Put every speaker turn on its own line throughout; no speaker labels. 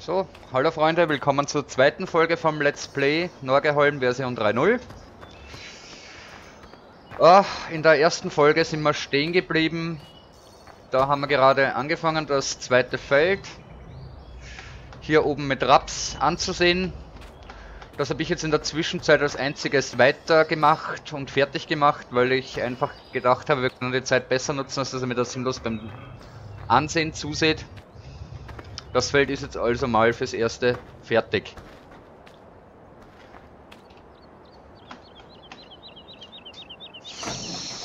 So, hallo Freunde, willkommen zur zweiten Folge vom Let's Play Norgeholm Version 3.0. Ah, in der ersten Folge sind wir stehen geblieben. Da haben wir gerade angefangen, das zweite Feld hier oben mit Raps anzusehen. Das habe ich jetzt in der Zwischenzeit als einziges weitergemacht und fertig gemacht, weil ich einfach gedacht habe, wir können die Zeit besser nutzen, als dass ihr mir das sinnlos beim Ansehen zuseht. Das Feld ist jetzt also mal fürs erste fertig.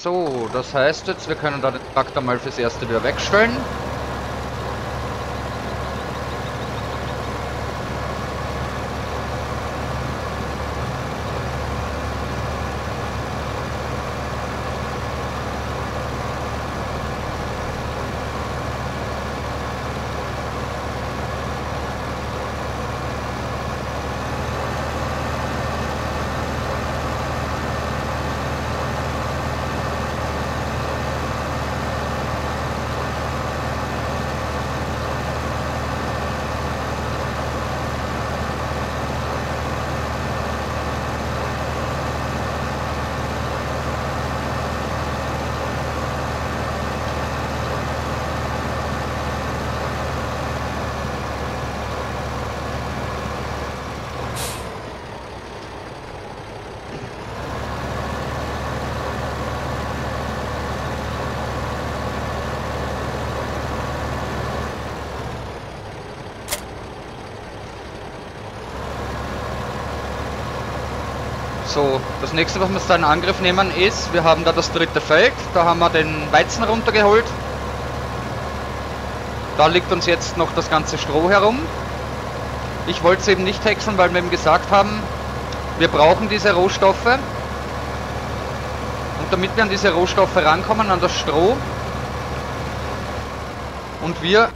So, das heißt jetzt, wir können da den Traktor mal fürs erste wieder wegstellen. So, das nächste, was wir jetzt da in Angriff nehmen, ist, wir haben da das dritte Feld, da haben wir den Weizen runtergeholt. Da liegt uns jetzt noch das ganze Stroh herum. Ich wollte es eben nicht häckseln, weil wir eben gesagt haben, wir brauchen diese Rohstoffe. Und damit wir an diese Rohstoffe rankommen, an das Stroh, und wir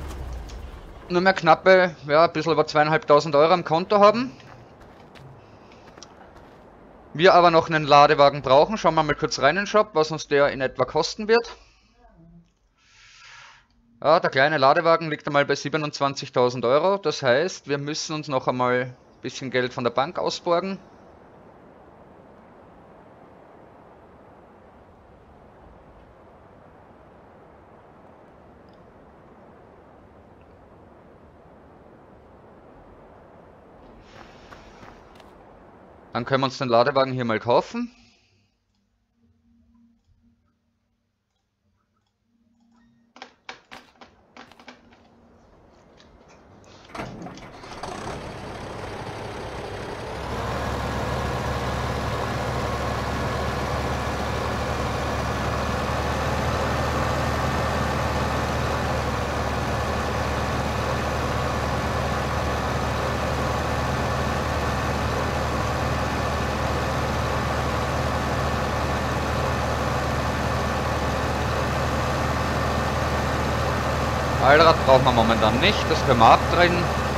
nur mehr knappe, ja, ein bisschen über zweieinhalbtausend Euro am Konto haben, wir aber noch einen Ladewagen brauchen. Schauen wir mal kurz rein in den Shop, was uns der in etwa kosten wird. Ja, der kleine Ladewagen liegt einmal bei 27.000 Euro. Das heißt, wir müssen uns noch einmal ein bisschen Geld von der Bank ausborgen. Dann können wir uns den Ladewagen hier mal kaufen. Allrad brauchen wir momentan nicht, das können wir abdrehen.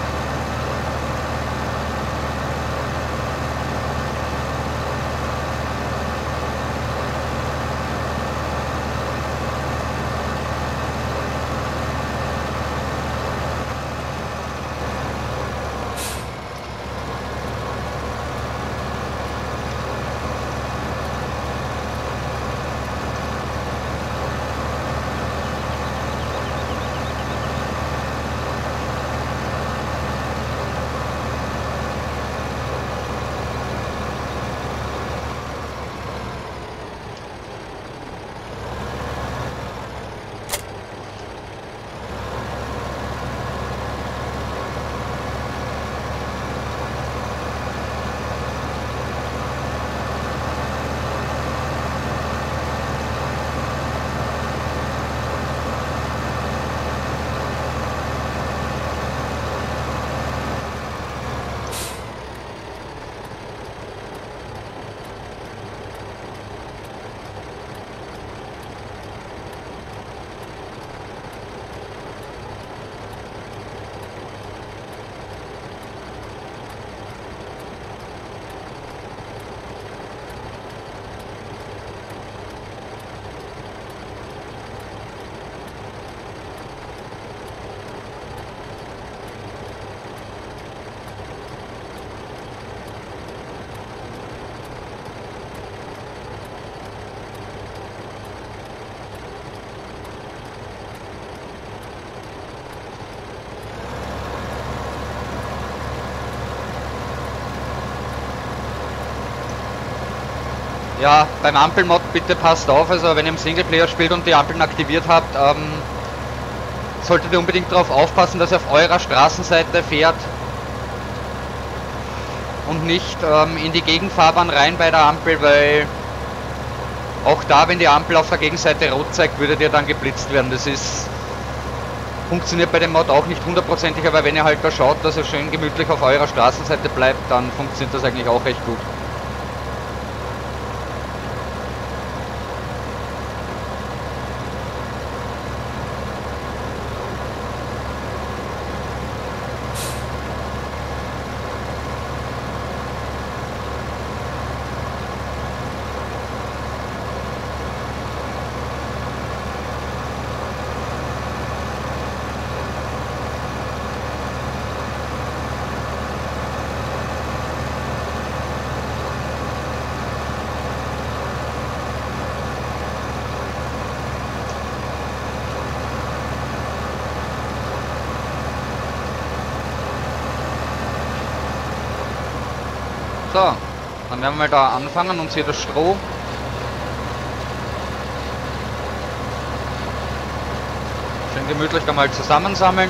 Ja, beim Ampelmod bitte passt auf, also wenn ihr im Singleplayer spielt und die Ampeln aktiviert habt, ähm, solltet ihr unbedingt darauf aufpassen, dass ihr auf eurer Straßenseite fährt und nicht ähm, in die Gegenfahrbahn rein bei der Ampel, weil auch da, wenn die Ampel auf der Gegenseite rot zeigt, würdet ihr dann geblitzt werden. Das ist funktioniert bei dem Mod auch nicht hundertprozentig, aber wenn ihr halt da schaut, dass ihr schön gemütlich auf eurer Straßenseite bleibt, dann funktioniert das eigentlich auch recht gut. So, dann werden wir da anfangen und hier das Stroh. Schön gemütlich da mal zusammensammeln.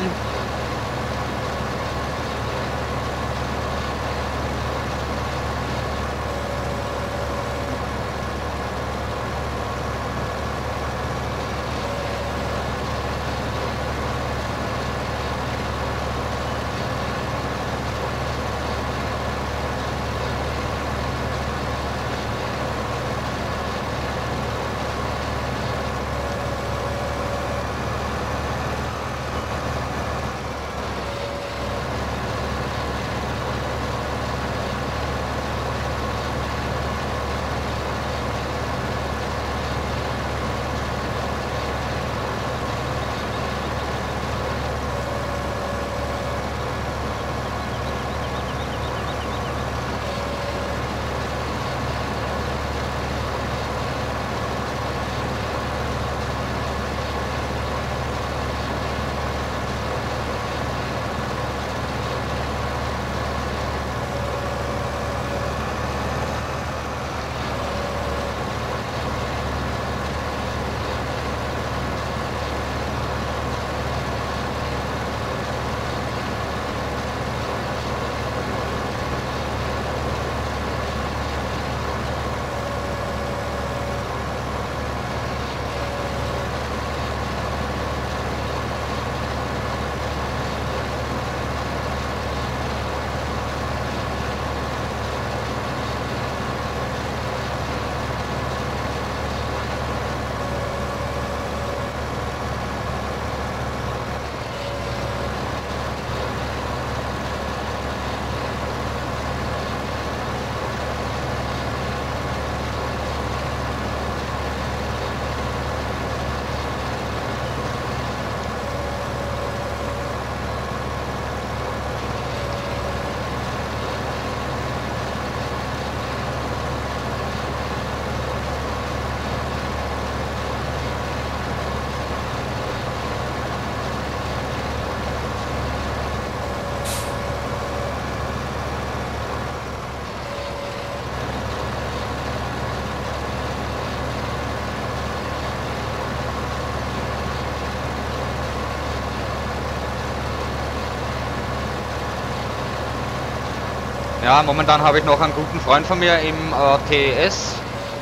Ja, momentan habe ich noch einen guten Freund von mir im äh, TES,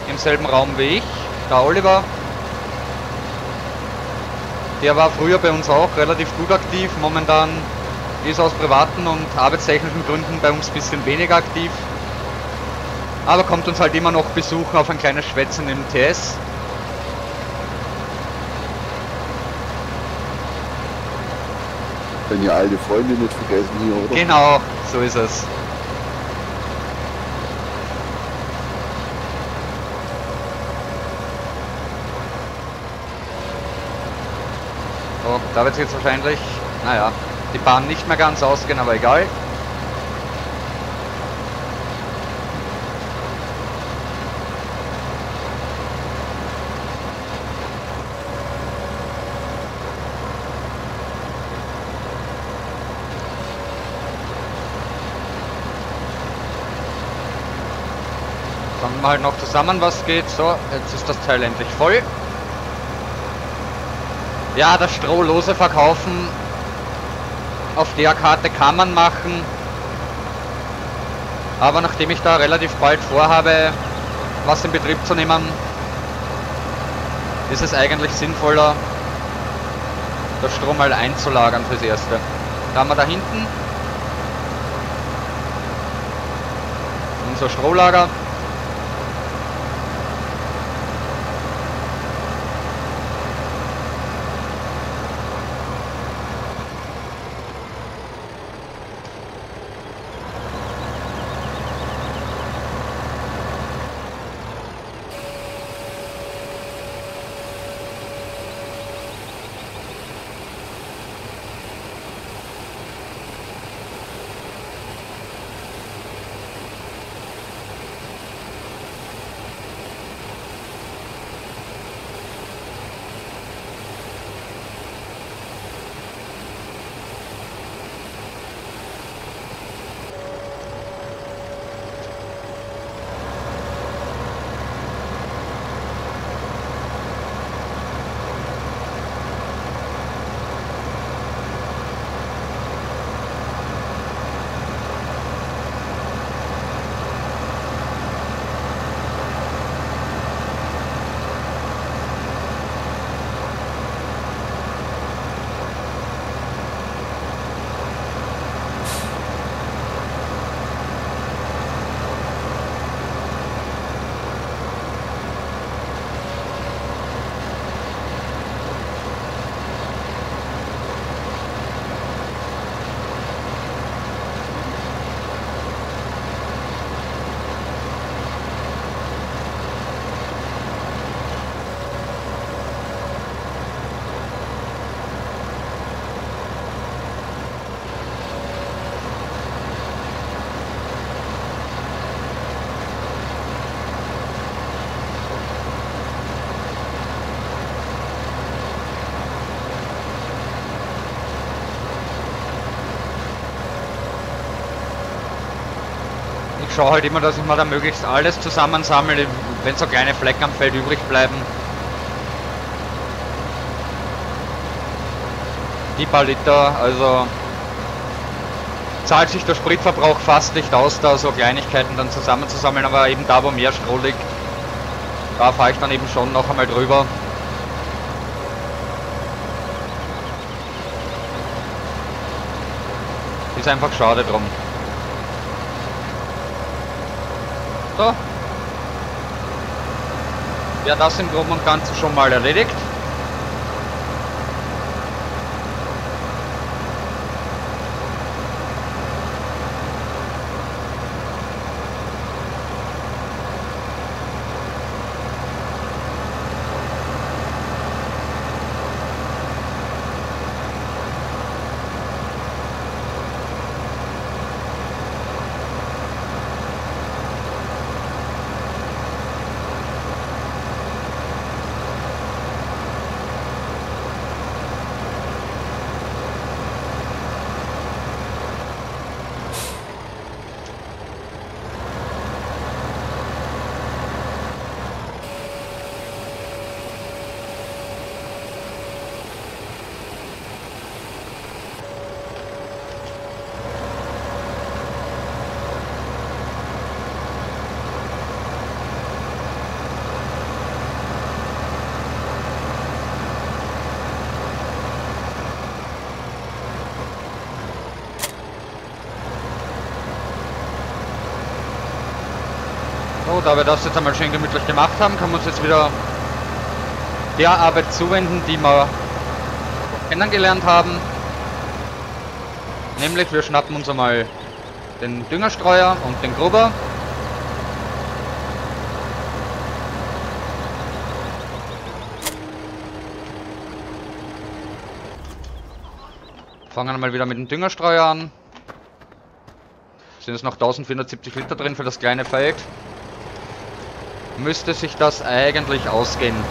im selben Raum wie ich, der Oliver. Der war früher bei uns auch relativ gut aktiv, momentan ist aus privaten und arbeitstechnischen Gründen bei uns ein bisschen weniger aktiv. Aber kommt uns halt immer noch besuchen auf ein kleines Schwätzen im TS.
Deine alte Freunde nicht vergessen hier, oder?
Genau, so ist es. So, da wird jetzt wahrscheinlich, naja, die Bahn nicht mehr ganz ausgehen, aber egal. Sagen wir halt noch zusammen, was geht. So, jetzt ist das Teil endlich voll. Ja, das Strohlose verkaufen auf der Karte kann man machen. Aber nachdem ich da relativ bald vorhabe, was in Betrieb zu nehmen, ist es eigentlich sinnvoller, das Strom mal einzulagern fürs Erste. Da haben wir da hinten unser Strohlager. Schaue halt immer, dass ich mir da möglichst alles zusammensammle, wenn so kleine Flecken am Feld übrig bleiben. Die paar Liter, also zahlt sich der Spritverbrauch fast nicht aus, da so Kleinigkeiten dann zusammenzusammeln, aber eben da, wo mehr Stroh liegt, da fahre ich dann eben schon noch einmal drüber. Ist einfach schade drum. So. Ja, das im Groben und Ganzen schon mal erledigt. So, da wir das jetzt einmal schön gemütlich gemacht haben, können wir uns jetzt wieder der Arbeit zuwenden, die wir kennengelernt haben. Nämlich wir schnappen uns einmal den Düngerstreuer und den Grubber. Fangen mal wieder mit dem Düngerstreuer an. Sind es noch 1470 Liter drin für das kleine Feld. Müsste sich das eigentlich ausgehen.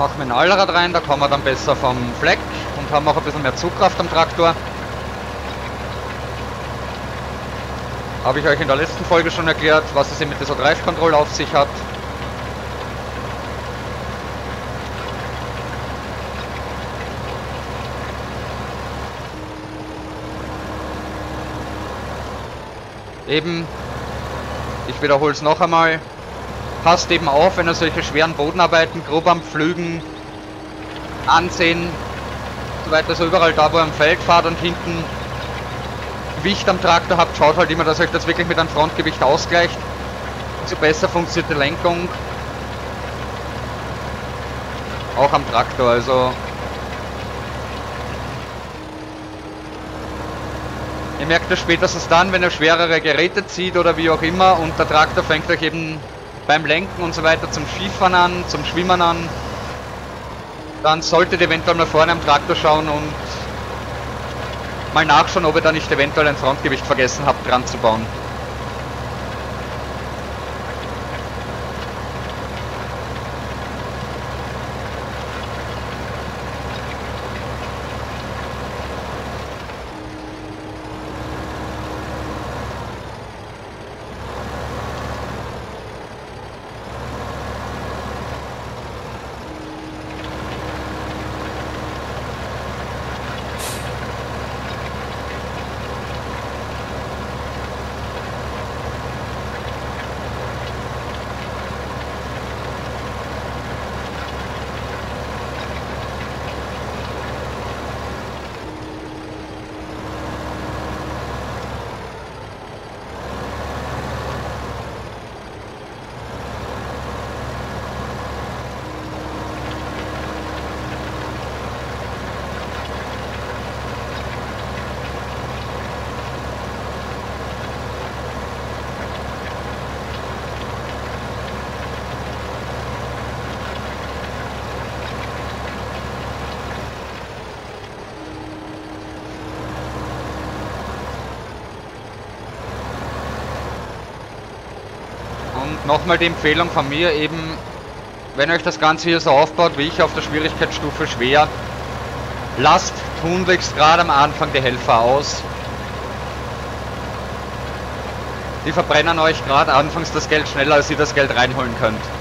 Machen wir ein Allrad rein, da kommen wir dann besser vom Fleck und haben auch ein bisschen mehr Zugkraft am Traktor. Habe ich euch in der letzten Folge schon erklärt, was es mit dieser Drive Control auf sich hat. Eben, ich wiederhole es noch einmal, passt eben auf, wenn ihr solche schweren Bodenarbeiten, grob am Pflügen, ansehen, so weiter, so überall da, wo ihr am Feld fahrt und hinten Gewicht am Traktor habt, schaut halt immer, dass euch das wirklich mit einem Frontgewicht ausgleicht. So besser funktioniert die Lenkung. Auch am Traktor, also Ihr merkt das spätestens dann, wenn ihr schwerere Geräte zieht oder wie auch immer und der Traktor fängt euch eben beim Lenken und so weiter zum Skifahren an, zum Schwimmen an. Dann solltet ihr eventuell mal vorne am Traktor schauen und mal nachschauen, ob ihr da nicht eventuell ein Frontgewicht vergessen habt dran zu bauen. Und nochmal die Empfehlung von mir eben, wenn euch das Ganze hier so aufbaut, wie ich auf der Schwierigkeitsstufe schwer, lasst tunlichst gerade am Anfang die Helfer aus. Die verbrennen euch gerade anfangs das Geld schneller, als ihr das Geld reinholen könnt.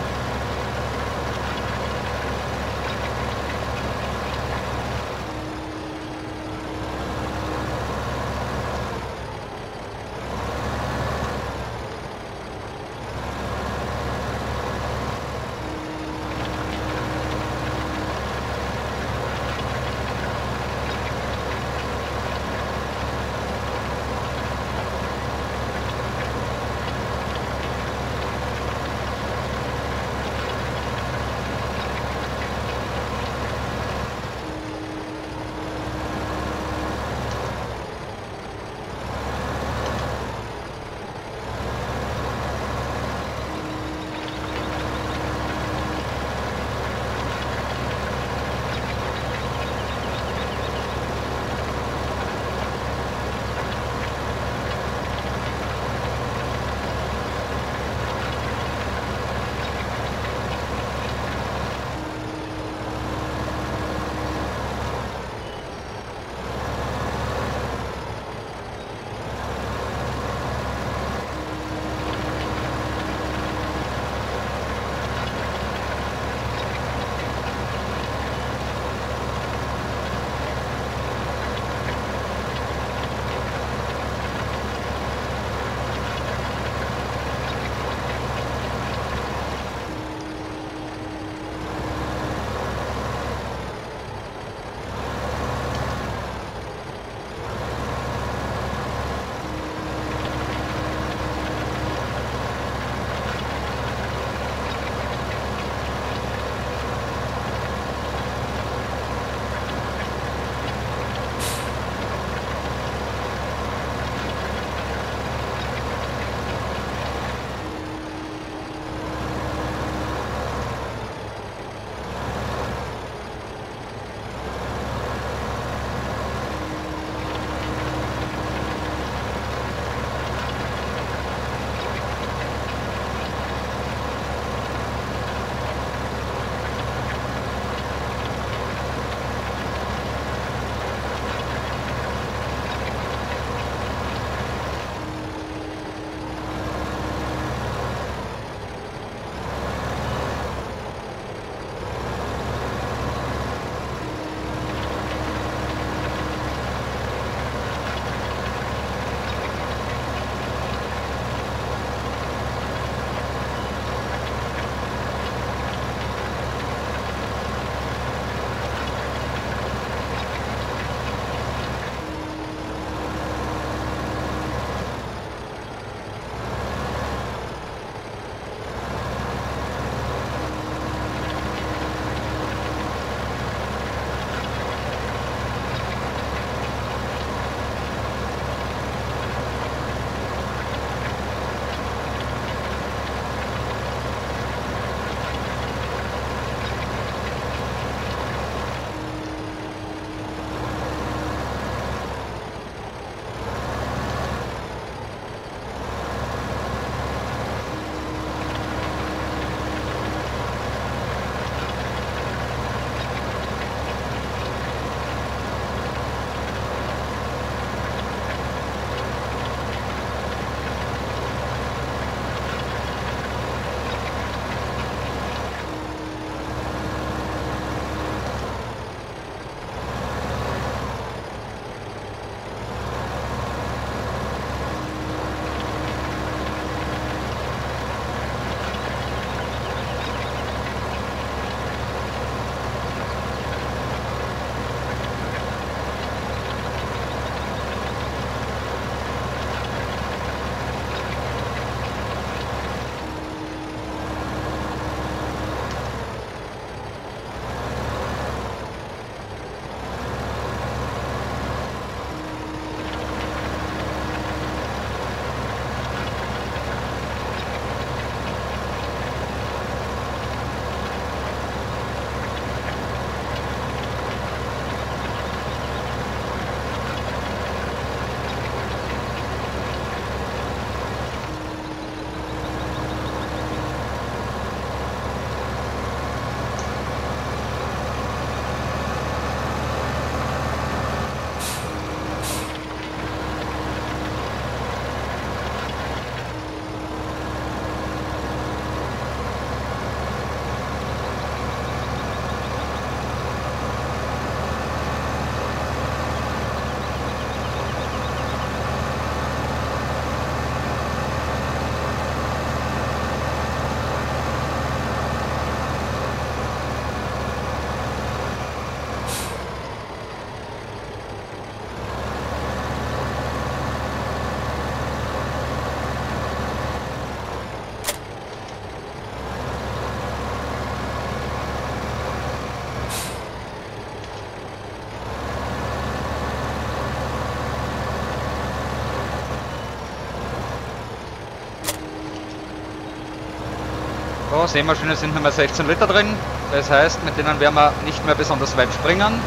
So, Seemaschine sind nur mehr 16 Liter drin. Das heißt, mit denen werden wir nicht mehr besonders weit springen.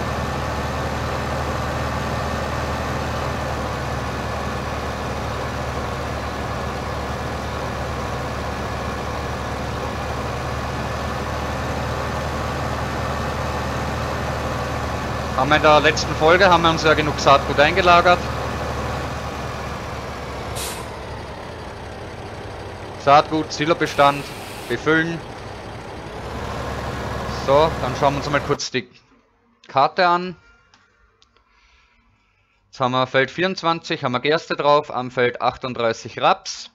Haben in der letzten Folge haben wir uns ja genug Saatgut eingelagert. Saatgut, Silobestand, befüllen. So, dann schauen wir uns mal kurz die Karte an. Jetzt haben wir Feld 24, haben wir Gerste drauf, am Feld 38 Raps.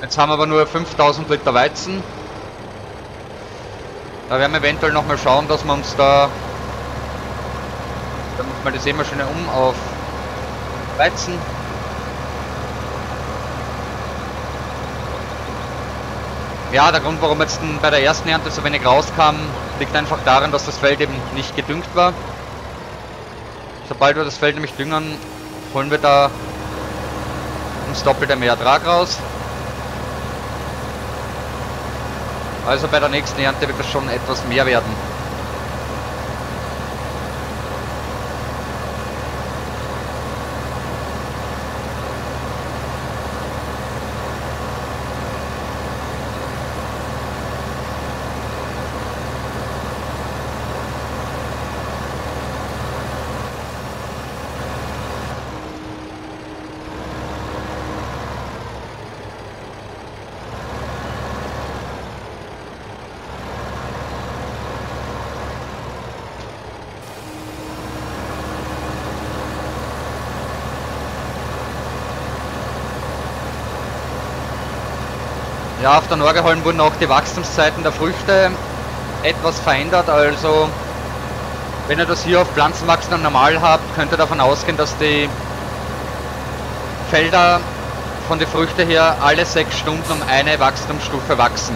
Jetzt haben wir aber nur 5000 Liter Weizen. Da werden wir eventuell nochmal schauen, dass wir uns da... Dann mal die Seemaschine um auf Weizen. Ja, der Grund, warum jetzt bei der ersten Ernte so wenig rauskam, liegt einfach daran, dass das Feld eben nicht gedüngt war. Sobald wir das Feld nämlich düngen, holen wir da uns doppelte mehr Ertrag raus. Also bei der nächsten Ernte wird es schon etwas mehr werden. Auf der Norgeholm wurden auch die Wachstumszeiten der Früchte etwas verändert. Also, wenn ihr das hier auf Pflanzenwachstum normal habt, könnt ihr davon ausgehen, dass die Felder von den Früchten her alle sechs Stunden um eine Wachstumsstufe wachsen.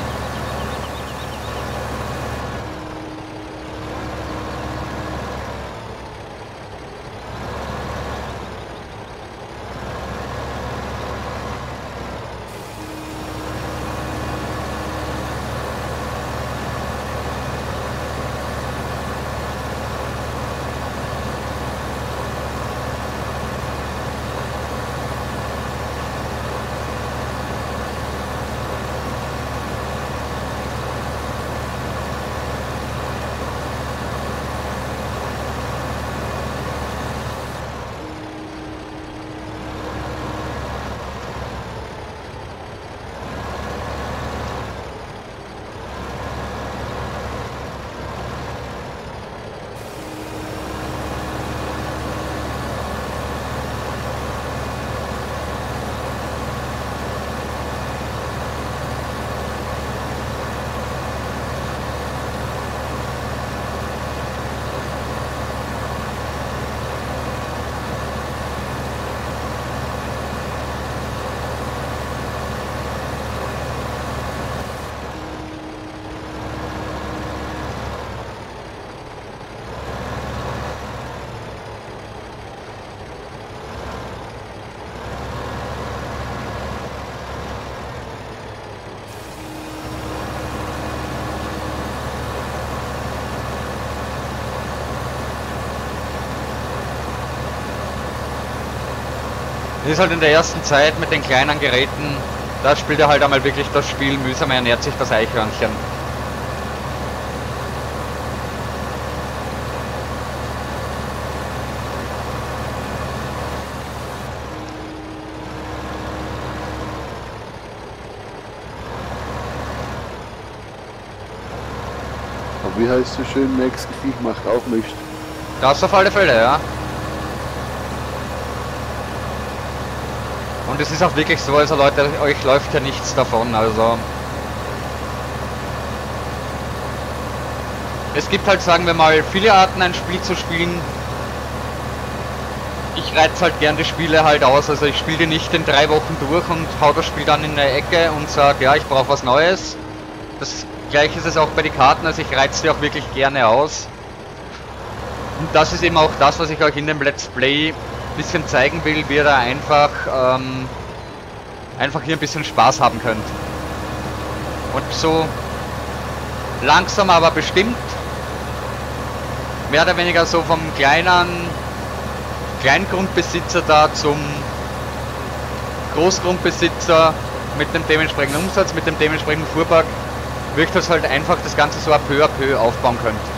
Ist halt in der ersten Zeit mit den kleinen Geräten, da spielt er halt einmal wirklich das Spiel, mühsam ernährt sich das Eichhörnchen.
Aber wie heißt so schön, Max Gefühl macht auch nicht.
Das auf alle Fälle, ja. Und es ist auch wirklich so, also Leute, euch läuft ja nichts davon, also... Es gibt halt, sagen wir mal, viele Arten ein Spiel zu spielen. Ich reiz halt gern die Spiele halt aus, also ich spiele die nicht in drei Wochen durch und hau das Spiel dann in der Ecke und sag, ja, ich brauche was Neues. Das gleiche ist es auch bei den Karten, also ich reiz die auch wirklich gerne aus. Und das ist eben auch das, was ich euch in dem Let's Play bisschen zeigen will, wie er einfach ähm, einfach hier ein bisschen Spaß haben könnt. Und so langsam aber bestimmt, mehr oder weniger so vom kleinen Kleingrundbesitzer da zum Großgrundbesitzer mit dem dementsprechenden Umsatz, mit dem dementsprechenden Fuhrpark, wirkt das halt einfach das Ganze so à peu à peu aufbauen könnt.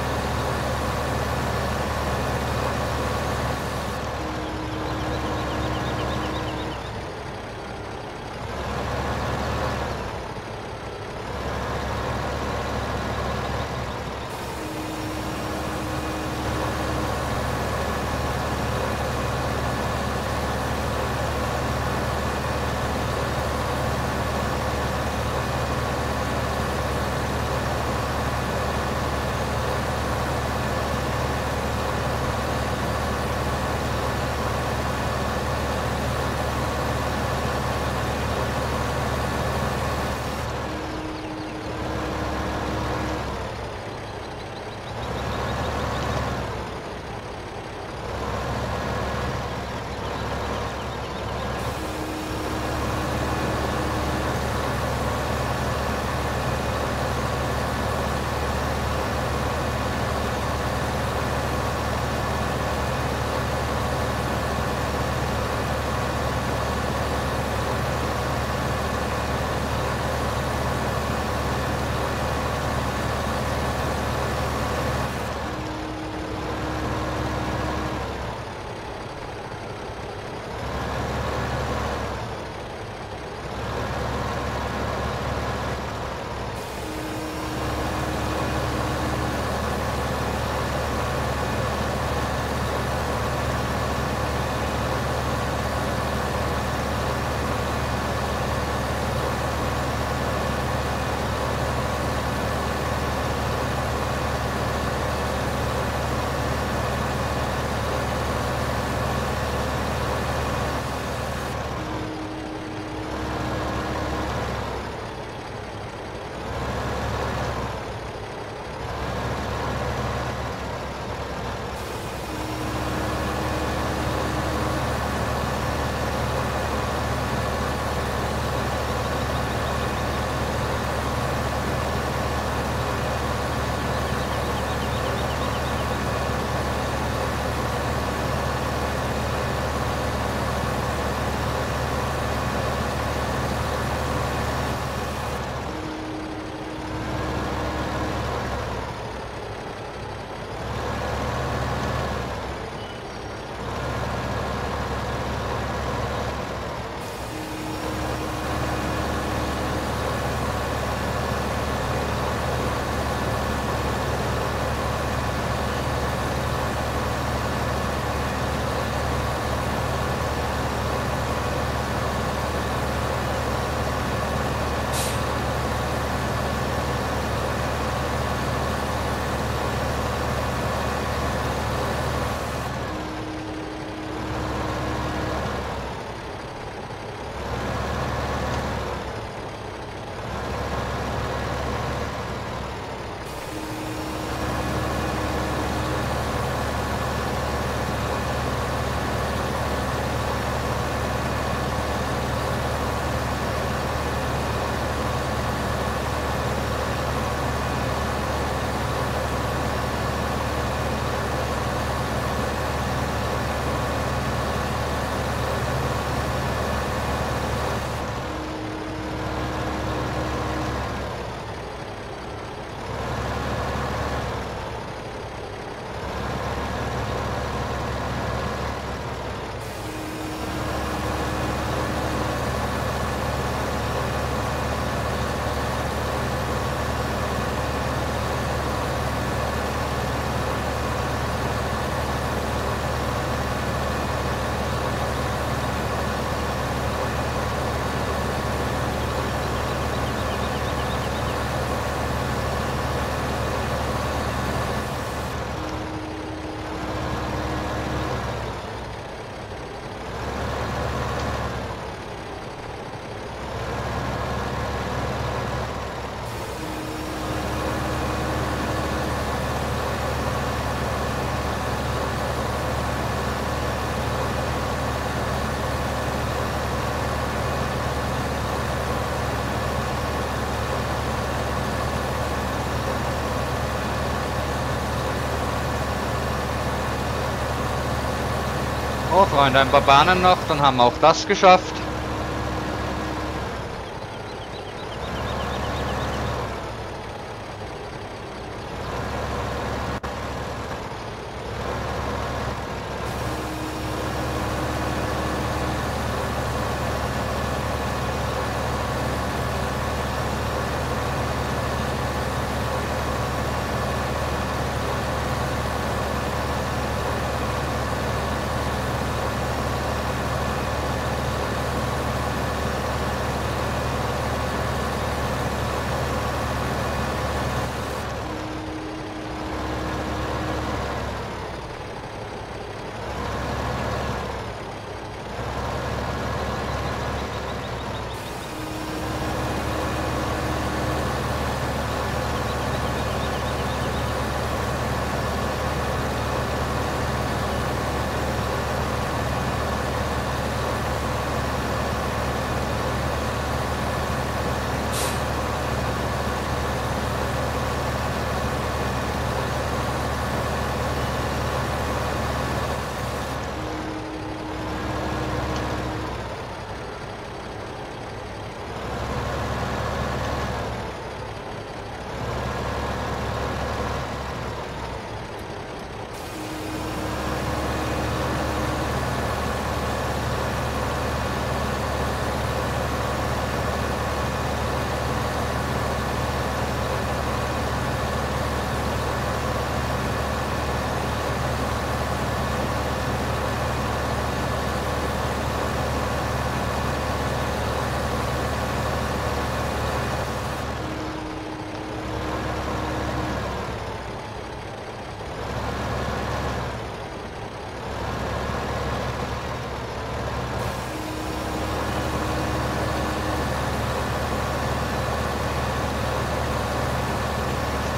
Oh Freunde, ein paar Bahnen noch, dann haben wir auch das geschafft.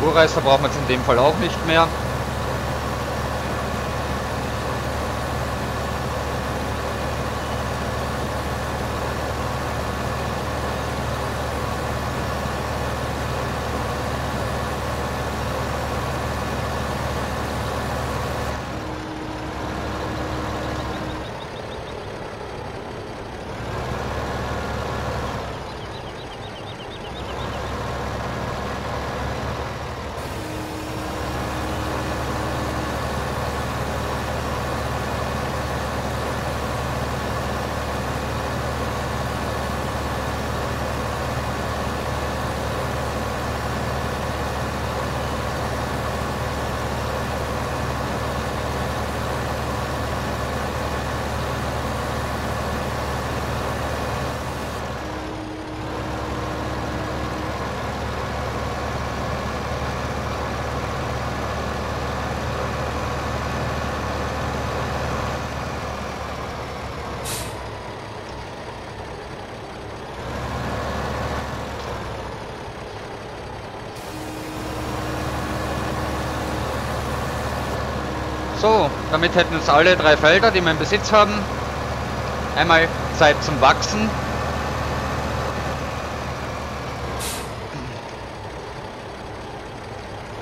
Spurreißer brauchen wir jetzt in dem Fall auch nicht mehr. So, damit hätten uns alle drei Felder, die wir im Besitz haben, einmal Zeit zum Wachsen.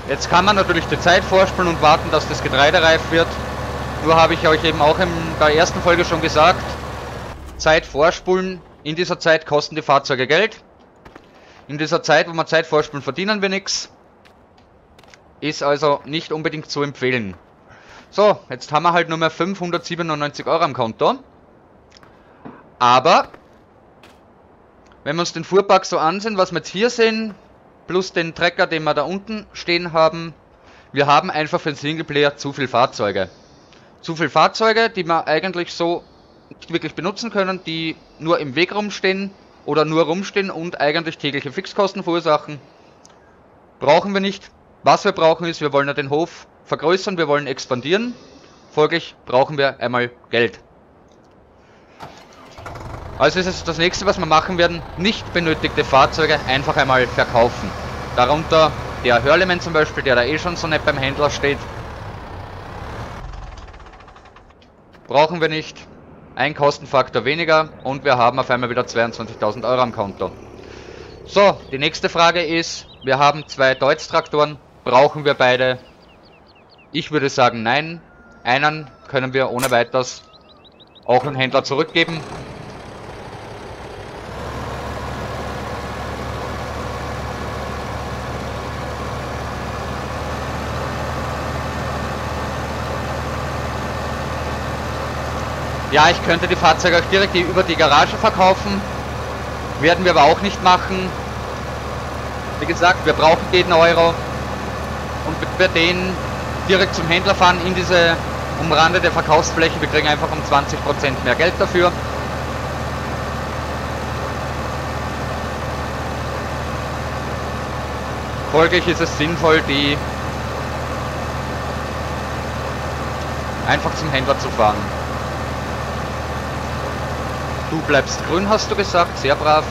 Jetzt kann man natürlich die Zeit vorspielen und warten, dass das Getreide reif wird. Nur habe ich euch eben auch in der ersten Folge schon gesagt, Zeit vorspulen, in dieser Zeit kosten die Fahrzeuge Geld. In dieser Zeit, wo wir Zeit vorspulen, verdienen wir nichts. Ist also nicht unbedingt zu empfehlen. So, jetzt haben wir halt nur mehr 597 Euro am Konto. Aber, wenn wir uns den Fuhrpark so ansehen, was wir jetzt hier sehen, plus den Trecker, den wir da unten stehen haben, wir haben einfach für den Singleplayer zu viele Fahrzeuge. Zu viele Fahrzeuge, die wir eigentlich so nicht wirklich benutzen können, die nur im Weg rumstehen oder nur rumstehen und eigentlich tägliche Fixkosten verursachen. Brauchen wir nicht. Was wir brauchen ist, wir wollen ja den Hof vergrößern, wir wollen expandieren. Folglich brauchen wir einmal Geld. Also ist es das nächste, was wir machen werden, nicht benötigte Fahrzeuge einfach einmal verkaufen. Darunter der Hörleman zum Beispiel, der da eh schon so nett beim Händler steht. Brauchen wir nicht. Ein Kostenfaktor weniger und wir haben auf einmal wieder 22.000 Euro am Konto. So, die nächste Frage ist, wir haben zwei Deutz-Traktoren, brauchen wir beide? Ich würde sagen nein. Einen können wir ohne weiteres auch einen Händler zurückgeben. Ja, ich könnte die Fahrzeuge auch direkt über die Garage verkaufen. Werden wir aber auch nicht machen. Wie gesagt, wir brauchen jeden Euro. Und wir den direkt zum Händler fahren in diese umrandete Verkaufsfläche. Wir kriegen einfach um 20% mehr Geld dafür. Folglich ist es sinnvoll, die einfach zum Händler zu fahren. Du bleibst grün, hast du gesagt. Sehr brav.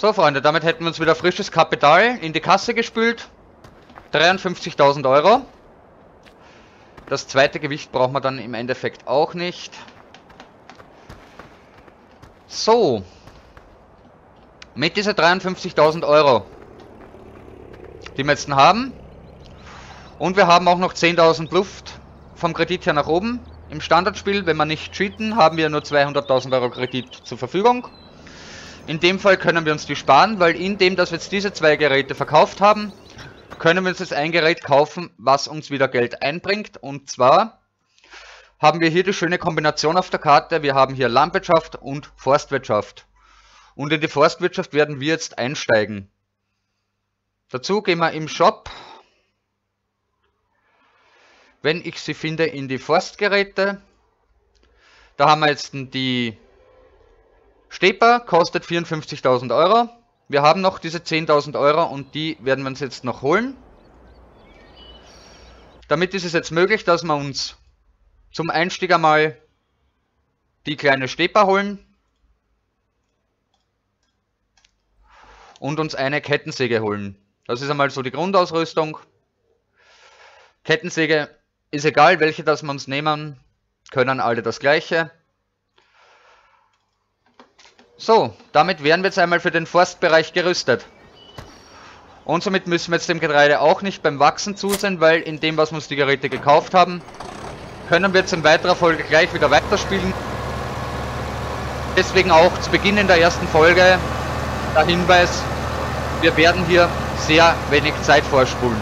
So Freunde, damit hätten wir uns wieder frisches Kapital in die Kasse gespült. 53.000 Euro. Das zweite Gewicht braucht man dann im Endeffekt auch nicht. So. Mit dieser 53.000 Euro, die wir jetzt haben. Und wir haben auch noch 10.000 Luft vom Kredit her nach oben. Im Standardspiel, wenn wir nicht cheaten, haben wir nur 200.000 Euro Kredit zur Verfügung. In dem Fall können wir uns die sparen, weil in dem, dass wir jetzt diese zwei Geräte verkauft haben, können wir uns jetzt ein Gerät kaufen, was uns wieder Geld einbringt. Und zwar haben wir hier die schöne Kombination auf der Karte. Wir haben hier Landwirtschaft und Forstwirtschaft. Und in die Forstwirtschaft werden wir jetzt einsteigen. Dazu gehen wir im Shop, wenn ich sie finde, in die Forstgeräte. Da haben wir jetzt die Steper kostet 54.000 Euro. Wir haben noch diese 10.000 Euro und die werden wir uns jetzt noch holen. Damit ist es jetzt möglich, dass wir uns zum Einstieg einmal die kleine Steper holen. Und uns eine Kettensäge holen. Das ist einmal so die Grundausrüstung. Kettensäge ist egal, welche das wir uns nehmen, können alle das gleiche. So, damit wären wir jetzt einmal für den Forstbereich gerüstet. Und somit müssen wir jetzt dem Getreide auch nicht beim Wachsen zusehen, weil in dem, was wir uns die Geräte gekauft haben, können wir jetzt in weiterer Folge gleich wieder weiterspielen. Deswegen auch zu Beginn in der ersten Folge der Hinweis, wir werden hier sehr wenig Zeit vorspulen.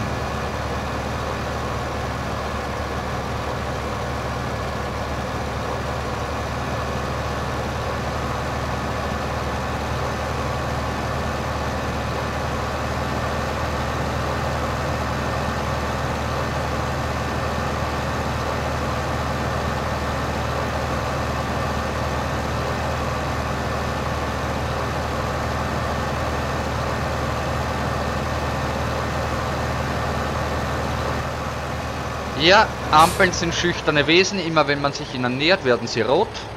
Ja, Ampeln sind schüchterne Wesen, immer wenn man sich ihnen nähert, werden sie rot.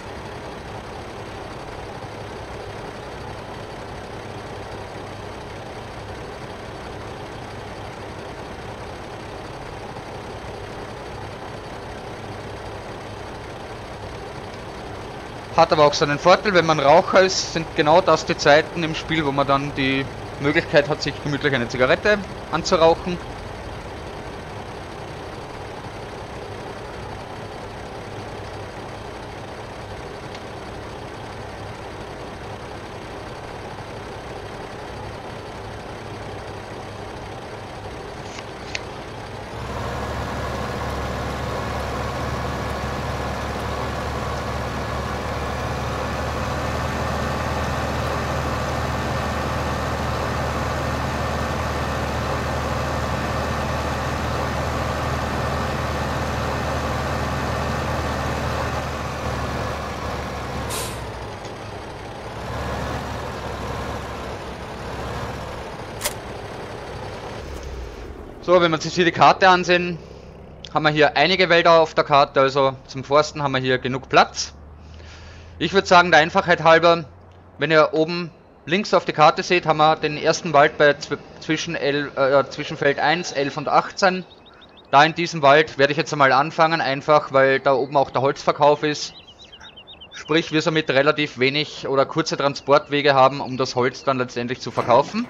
Hat aber auch seinen Vorteil, wenn man Raucher ist, sind genau das die Zeiten im Spiel, wo man dann die Möglichkeit hat, sich gemütlich eine Zigarette anzurauchen. So, wenn wir uns hier die Karte ansehen, haben wir hier einige Wälder auf der Karte, also zum Forsten haben wir hier genug Platz. Ich würde sagen, der Einfachheit halber, wenn ihr oben links auf die Karte seht, haben wir den ersten Wald bei zwischen, 11, äh, zwischen Feld 1, 11 und 18. Da in diesem Wald werde ich jetzt einmal anfangen, einfach weil da oben auch der Holzverkauf ist. Sprich, wir somit relativ wenig oder kurze Transportwege haben, um das Holz dann letztendlich zu verkaufen.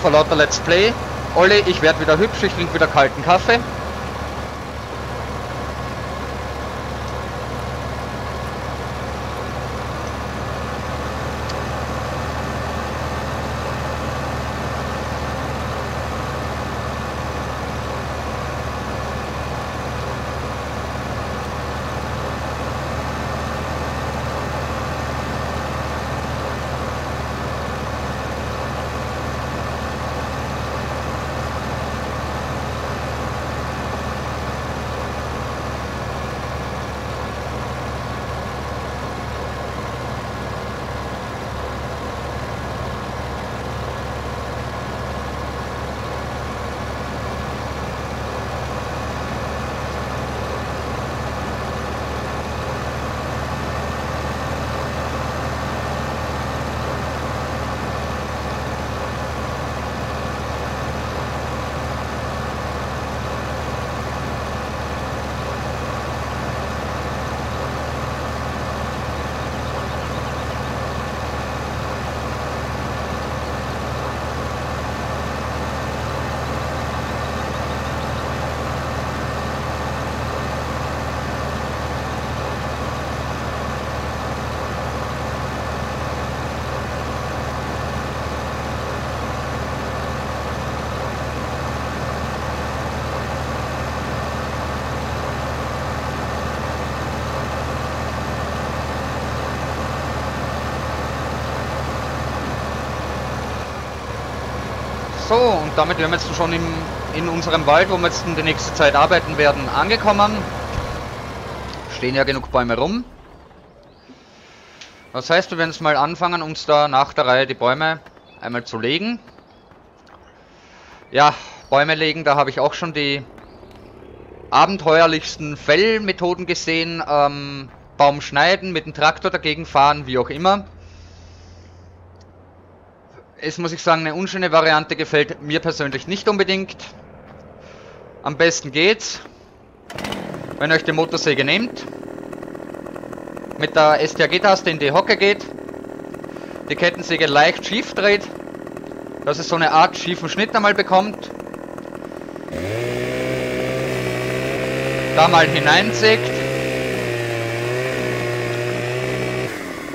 Vor lauter Let's Play. Olli, ich werde wieder hübsch, ich trinke wieder kalten Kaffee. So, und damit wären wir jetzt schon im, in unserem Wald, wo wir jetzt in der nächsten Zeit arbeiten werden, angekommen. Stehen ja genug Bäume rum. Das heißt, wir werden jetzt mal anfangen, uns da nach der Reihe die Bäume einmal zu legen. Ja, Bäume legen, da habe ich auch schon die abenteuerlichsten Fellmethoden gesehen. Ähm, Baum schneiden, mit dem Traktor dagegen fahren, wie auch immer ist, muss ich sagen, eine unschöne Variante gefällt mir persönlich nicht unbedingt. Am besten geht's, wenn ihr euch die Motorsäge nehmt, mit der STRG-Taste in die Hocke geht, die Kettensäge leicht schief dreht, dass es so eine Art schiefen Schnitt einmal bekommt, da mal hineinsägt,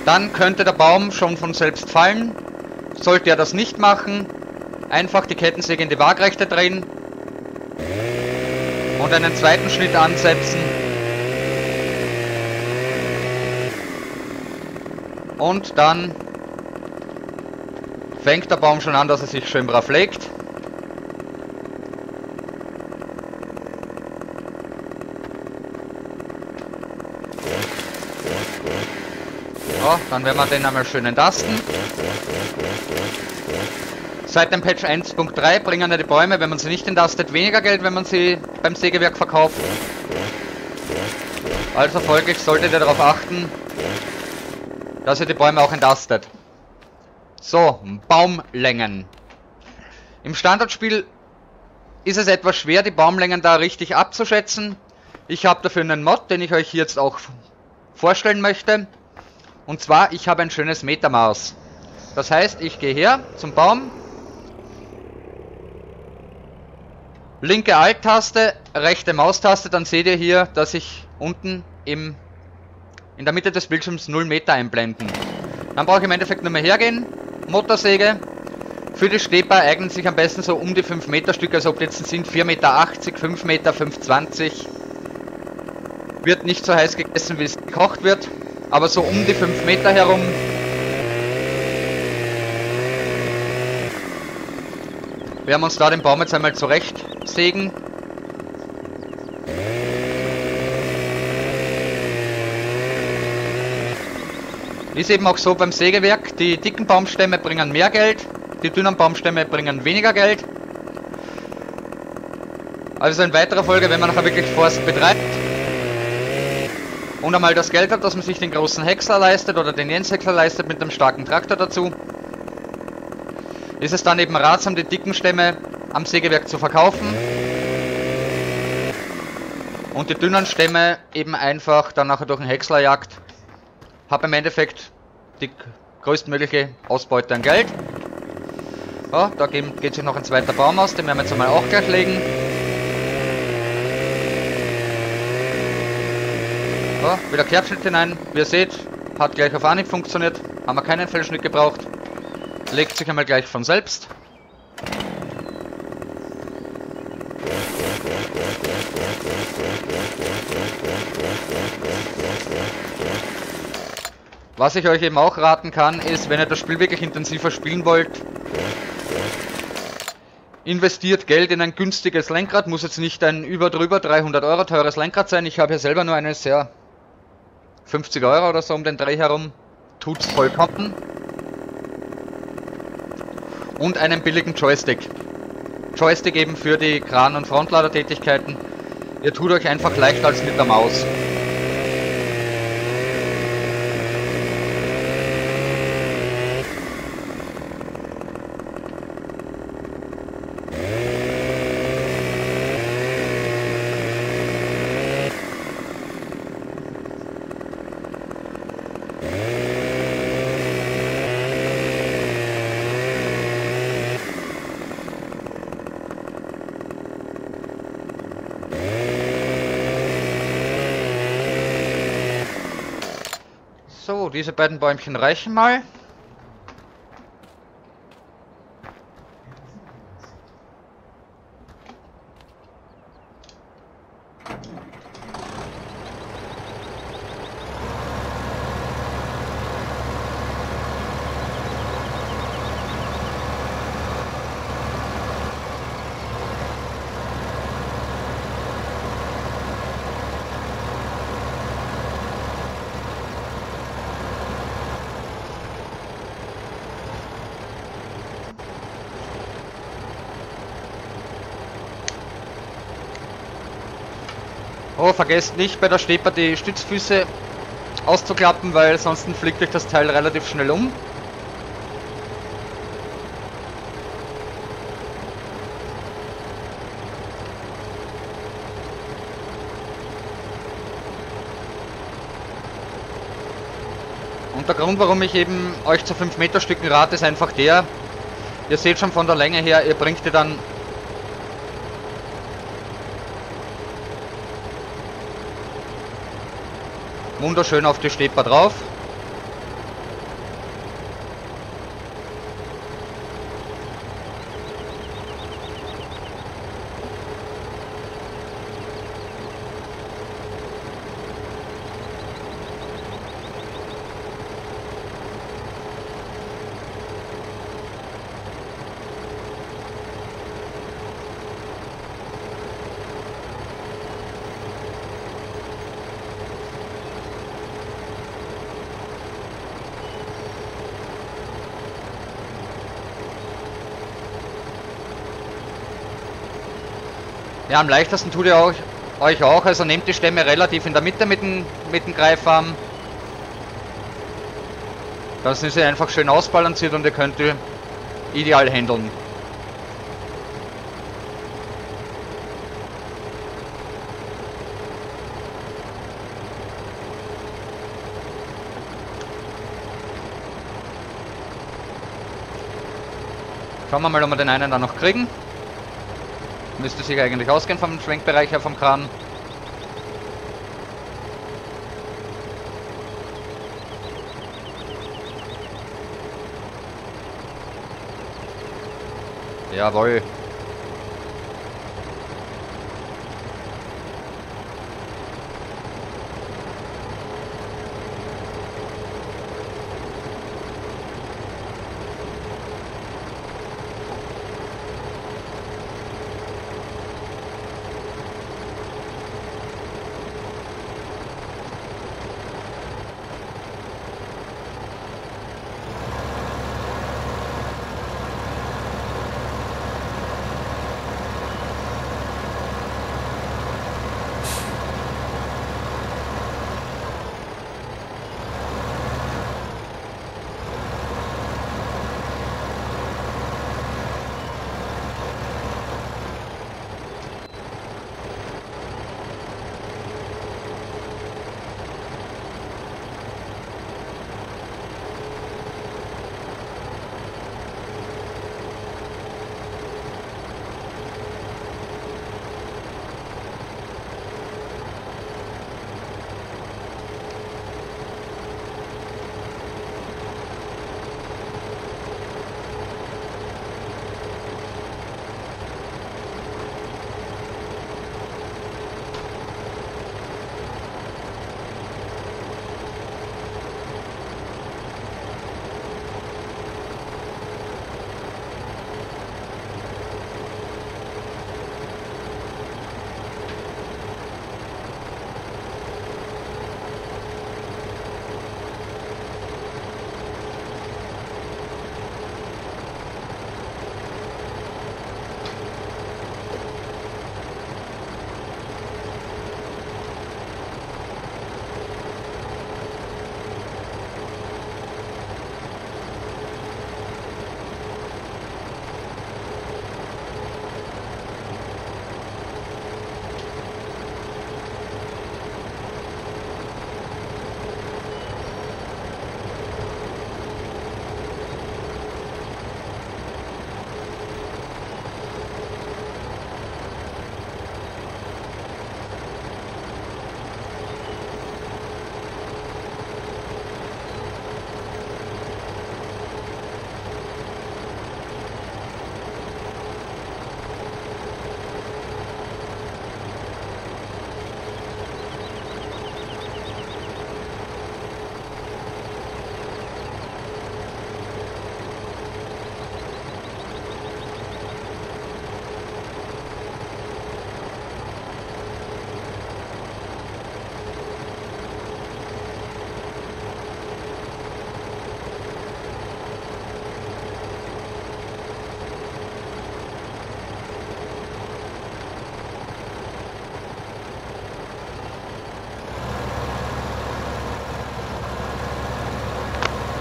dann könnte der Baum schon von selbst fallen sollte er das nicht machen, einfach die Kettensäge in die Waagrechte drehen und einen zweiten Schnitt ansetzen. Und dann fängt der Baum schon an, dass er sich schön brav legt. So, dann werden wir den einmal schön entlasten. Seit dem Patch 1.3 bringen die Bäume, wenn man sie nicht entlastet, weniger Geld, wenn man sie beim Sägewerk verkauft. Also folglich solltet ihr darauf achten, dass ihr die Bäume auch entlastet. So, Baumlängen. Im Standardspiel ist es etwas schwer, die Baumlängen da richtig abzuschätzen. Ich habe dafür einen Mod, den ich euch jetzt auch vorstellen möchte. Und zwar, ich habe ein schönes Metermaß. Das heißt, ich gehe her zum Baum, Linke Alt-Taste, rechte Maustaste, dann seht ihr hier, dass ich unten im, in der Mitte des Bildschirms 0 Meter einblenden. Dann brauche ich im Endeffekt nur mehr hergehen, Motorsäge. Für die Stepper eignen sich am besten so um die 5 Meter Stück, also ob jetzt sind 4,80 Meter, 5 Meter, 5,20 Wird nicht so heiß gegessen, wie es gekocht wird, aber so um die 5 Meter herum Wir haben uns da den Baum jetzt einmal zurecht sägen. Ist eben auch so beim Sägewerk, die dicken Baumstämme bringen mehr Geld, die dünnen Baumstämme bringen weniger Geld. Also in weiterer Folge, wenn man nachher wirklich Forst betreibt und einmal das Geld hat, dass man sich den großen Häcksler leistet oder den Jens Häcksler leistet mit einem starken Traktor dazu, ist es dann eben ratsam, die dicken Stämme am Sägewerk zu verkaufen und die dünnen Stämme eben einfach dann nachher durch den Häcksler jagt. Hab im Endeffekt die größtmögliche Ausbeute an Geld. Ja, da geht sich noch ein zweiter Baum aus, den werden wir jetzt einmal auch gleich legen. Ja, wieder Kerbschnitt hinein, wie ihr seht, hat gleich auf Anhieb funktioniert, haben wir keinen Fellschnitt gebraucht legt sich einmal gleich von selbst. Was ich euch eben auch raten kann, ist, wenn ihr das Spiel wirklich intensiver spielen wollt, investiert Geld in ein günstiges Lenkrad, muss jetzt nicht ein über drüber 300 Euro teures Lenkrad sein. Ich habe hier selber nur eines sehr 50 Euro oder so um den Dreh herum. Tut's vollkommen und einen billigen Joystick. Joystick eben für die Kran- und Frontlader-Tätigkeiten. Ihr tut euch einfach leichter als mit der Maus. So, diese beiden Bäumchen reichen mal. Oh, vergesst nicht bei der Steper die Stützfüße auszuklappen, weil sonst fliegt euch das Teil relativ schnell um. Und der Grund, warum ich eben euch zu 5 Meter Stücken rate, ist einfach der, ihr seht schon von der Länge her, ihr bringt die dann wunderschön auf die Stepper drauf. Ja, am leichtesten tut ihr euch, euch auch, also nehmt die Stämme relativ in der Mitte mit dem, mit dem Greifarm. Dann sind sie einfach schön ausbalanciert und ihr könnt die ideal handeln. Schauen wir mal, ob wir den einen dann noch kriegen. Müsste sich eigentlich ausgehen vom Schwenkbereich her vom Kran. Jawohl.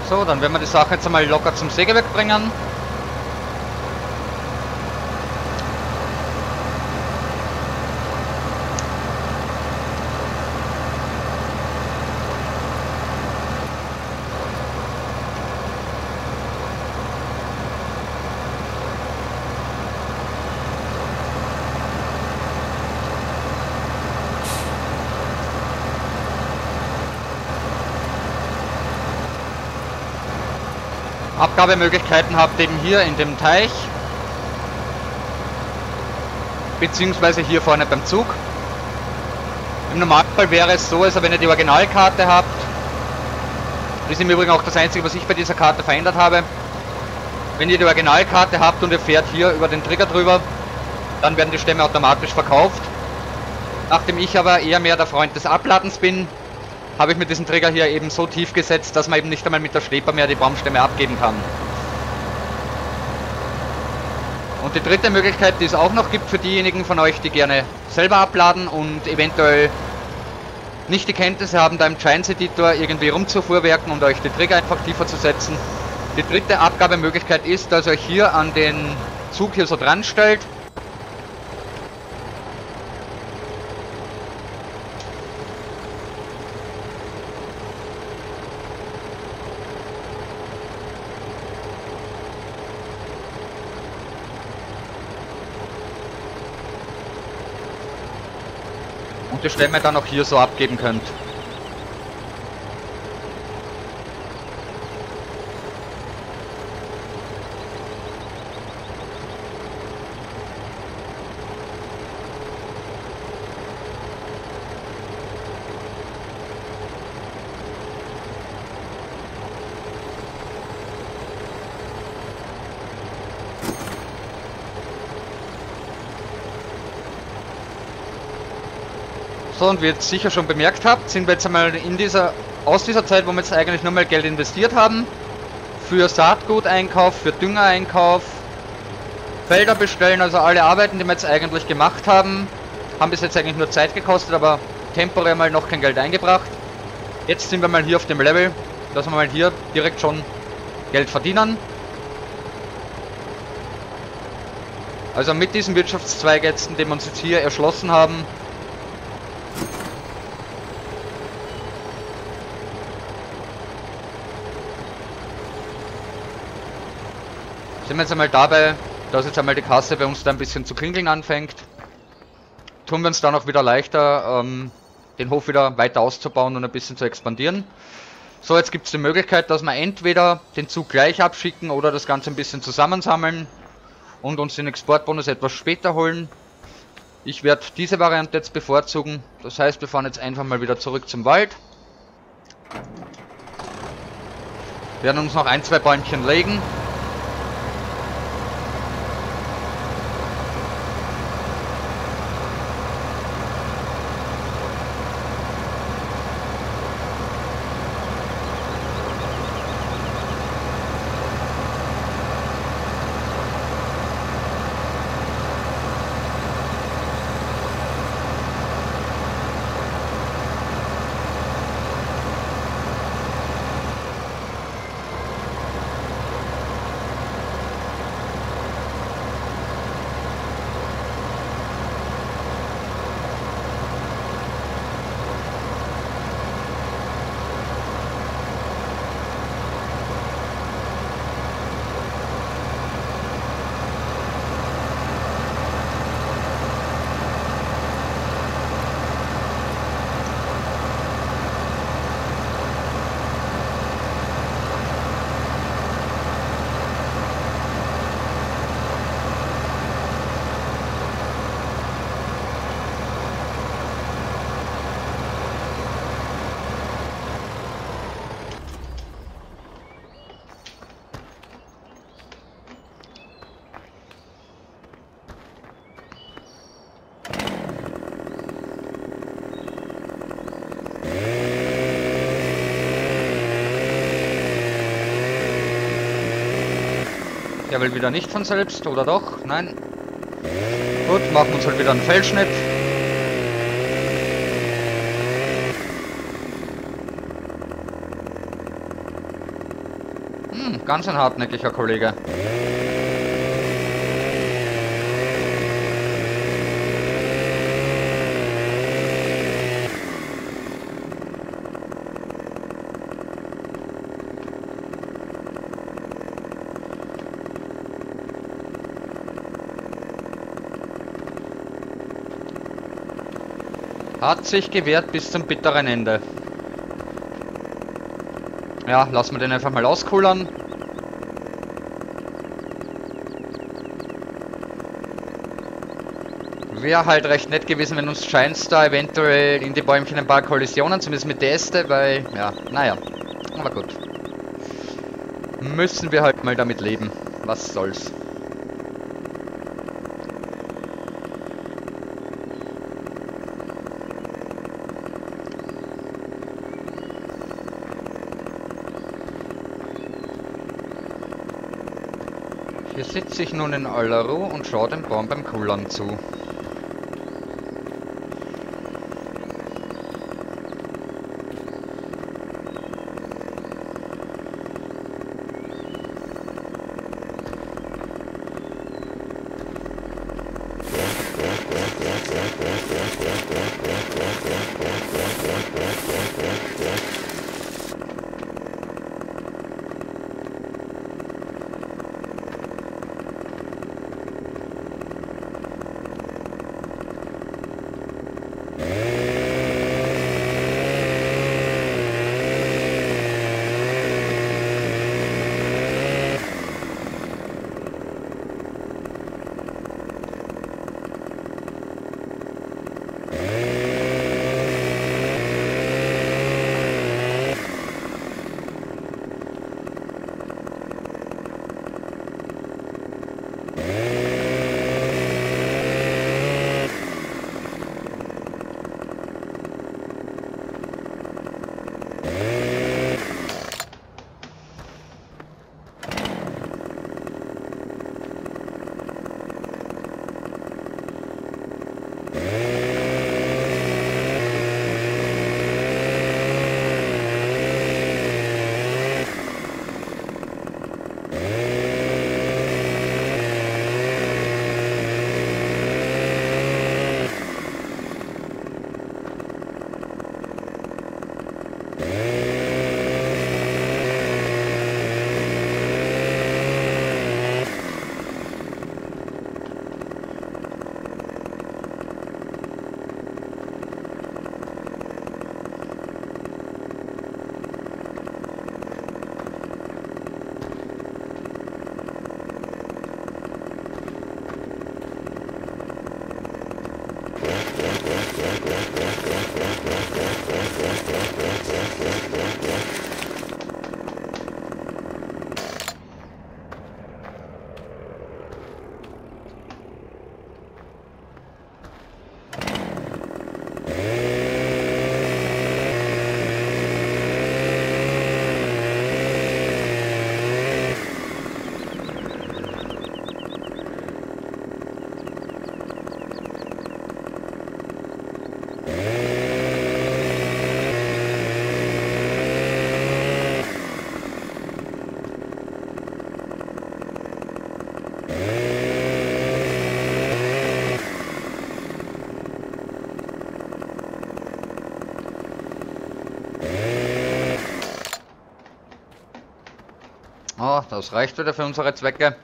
So, dann werden wir die Sache jetzt einmal locker zum Sägewerk bringen. Abgabemöglichkeiten habt eben hier in dem Teich. Beziehungsweise hier vorne beim Zug. Im Normalfall wäre es so, als wenn ihr die Originalkarte habt. Das ist im Übrigen auch das einzige, was ich bei dieser Karte verändert habe. Wenn ihr die Originalkarte habt und ihr fährt hier über den Trigger drüber, dann werden die Stämme automatisch verkauft. Nachdem ich aber eher mehr der Freund des Abladens bin, habe ich mit diesem Trigger hier eben so tief gesetzt, dass man eben nicht einmal mit der Schleper mehr die Baumstämme abgeben kann. Und die dritte Möglichkeit, die es auch noch gibt für diejenigen von euch, die gerne selber abladen und eventuell nicht die Kenntnisse haben, da im Giants Editor irgendwie rumzufuhrwerken und euch die Trigger einfach tiefer zu setzen. Die dritte Abgabemöglichkeit ist, dass ihr euch hier an den Zug hier so dran stellt Und die Stämme dann auch hier so abgeben könnt. Und wie ihr jetzt sicher schon bemerkt habt, sind wir jetzt einmal in dieser, aus dieser Zeit, wo wir jetzt eigentlich nur mal Geld investiert haben, für Saatguteinkauf, für Düngereinkauf, Felder bestellen, also alle Arbeiten, die wir jetzt eigentlich gemacht haben, haben bis jetzt eigentlich nur Zeit gekostet, aber temporär mal noch kein Geld eingebracht. Jetzt sind wir mal hier auf dem Level, dass wir mal hier direkt schon Geld verdienen. Also mit diesem Wirtschaftszweig jetzt, den wir uns jetzt hier erschlossen haben, sind wir jetzt einmal dabei, dass jetzt einmal die Kasse bei uns da ein bisschen zu klingeln anfängt. Tun wir uns dann auch wieder leichter, ähm, den Hof wieder weiter auszubauen und ein bisschen zu expandieren. So, jetzt gibt es die Möglichkeit, dass wir entweder den Zug gleich abschicken oder das Ganze ein bisschen zusammensammeln und uns den Exportbonus etwas später holen. Ich werde diese Variante jetzt bevorzugen. Das heißt, wir fahren jetzt einfach mal wieder zurück zum Wald. Werden uns noch ein, zwei Bäumchen legen. Der will wieder nicht von selbst, oder doch? Nein. Gut, machen uns halt wieder einen Feldschnitt. Hm, ganz ein hartnäckiger Kollege. Hat sich gewehrt bis zum bitteren Ende. Ja, lassen wir den einfach mal auskullern. Wäre halt recht nett gewesen, wenn uns scheint da eventuell in die Bäumchen ein paar Kollisionen, zumindest mit der Äste, weil, ja, naja, aber gut. Müssen wir halt mal damit leben. Was soll's. Hier sitze ich nun in aller Ruhe und schaue dem Baum beim Kullern zu. Das reicht wieder für unsere Zwecke.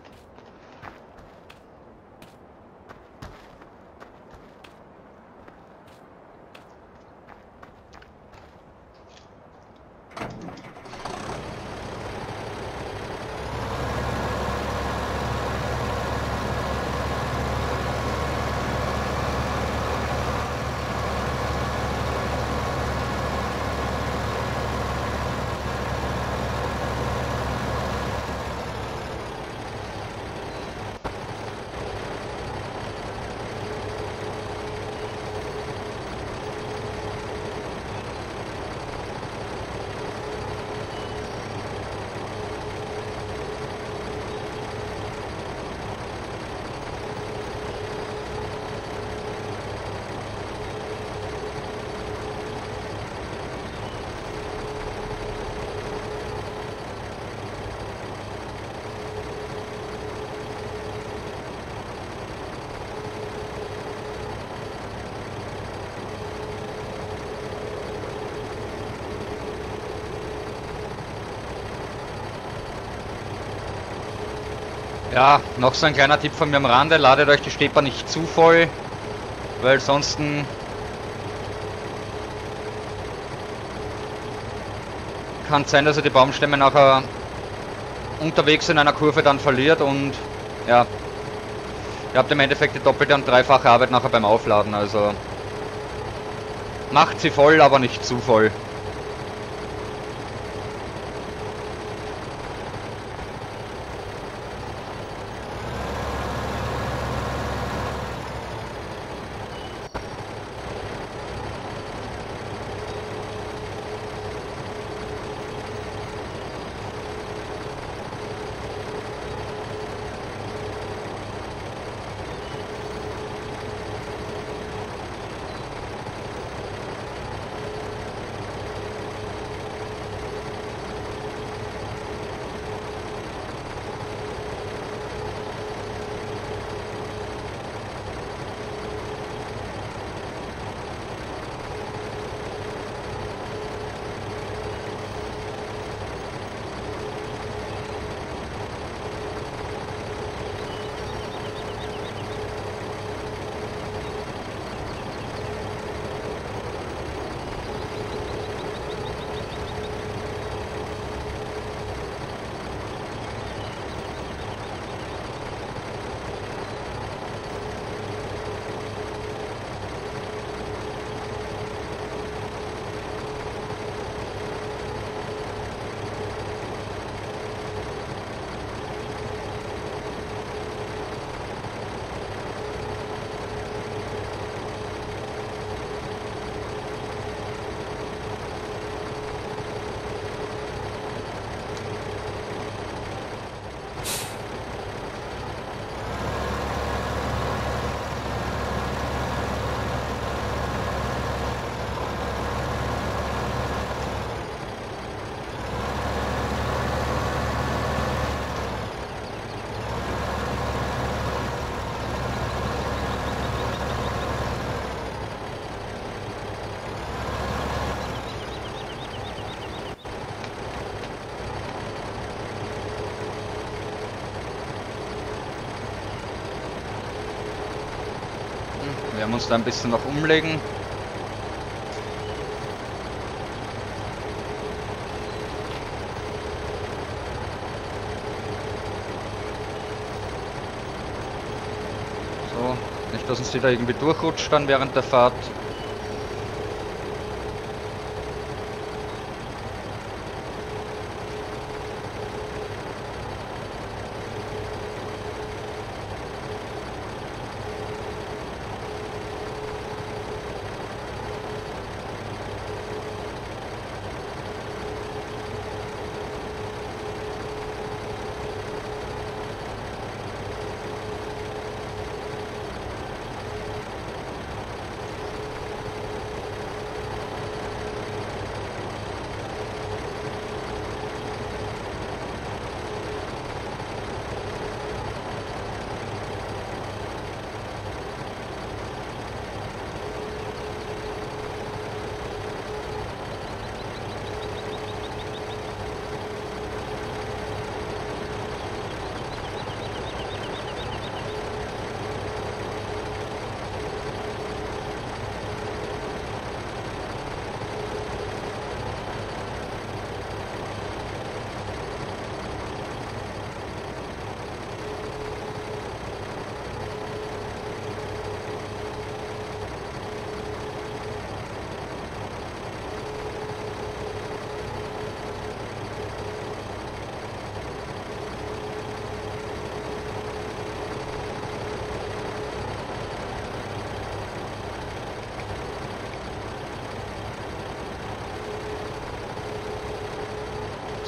Ja, noch so ein kleiner Tipp von mir am Rande, ladet euch die Steper nicht zu voll, weil sonst kann es sein, dass ihr die Baumstämme nachher unterwegs in einer Kurve dann verliert und ja, ihr habt im Endeffekt die doppelte und dreifache Arbeit nachher beim Aufladen, also macht sie voll, aber nicht zu voll. Werden uns da ein bisschen noch umlegen. So, nicht, dass uns wieder irgendwie durchrutscht dann während der Fahrt.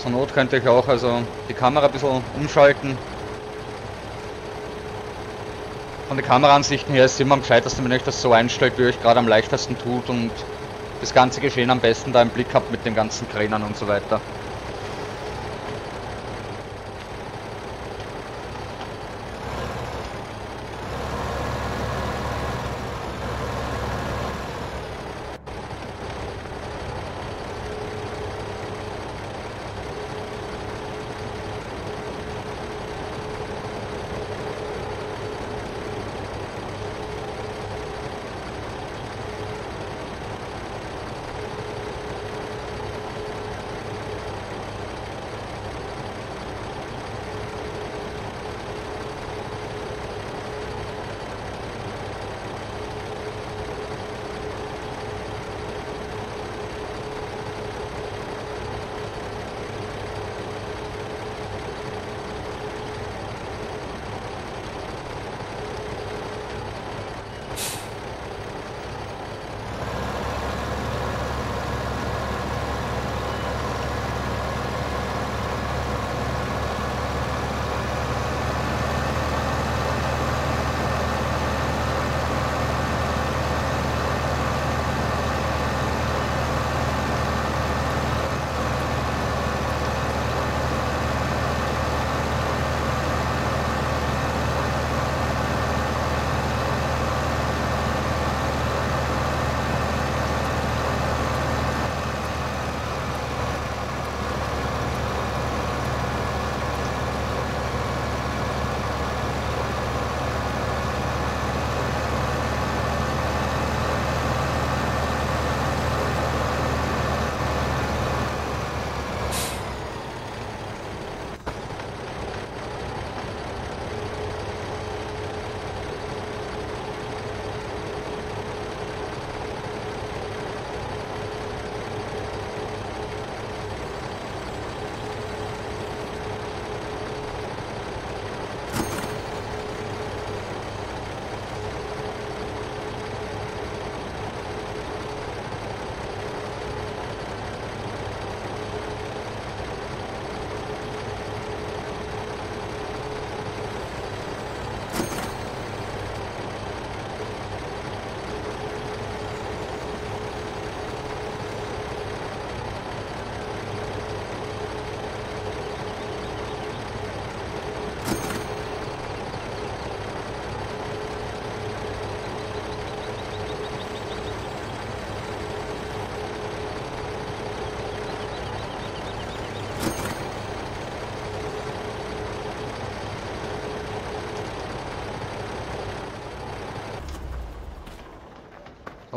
Zur Not könnte ich auch also die Kamera ein bisschen umschalten. Von den Kameraansichten her ist es immer am gescheitesten, wenn euch das so einstellt, wie euch gerade am leichtesten tut und das ganze Geschehen am besten da im Blick habt mit den ganzen Kränen und so weiter.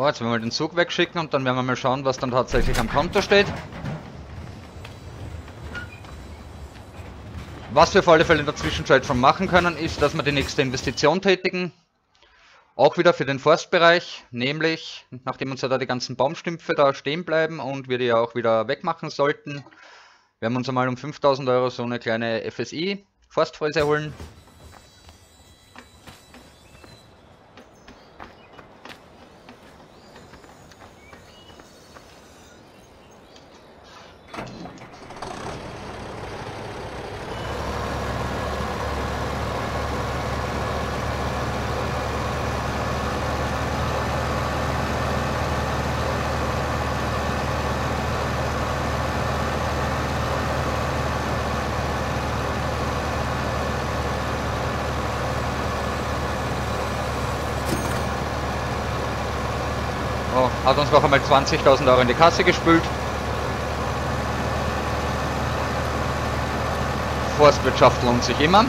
Jetzt werden wir den Zug wegschicken und dann werden wir mal schauen, was dann tatsächlich am Konto steht. Was wir auf alle Fälle in der Zwischenzeit schon machen können, ist, dass wir die nächste Investition tätigen. Auch wieder für den Forstbereich, nämlich, nachdem uns ja da die ganzen Baumstümpfe da stehen bleiben und wir die ja auch wieder wegmachen sollten, werden wir uns einmal um 5000 Euro so eine kleine FSI Forstfräse holen. Oh, hat uns noch einmal 20.000 Euro in die Kasse gespült. Forstwirtschaft lohnt sich immer.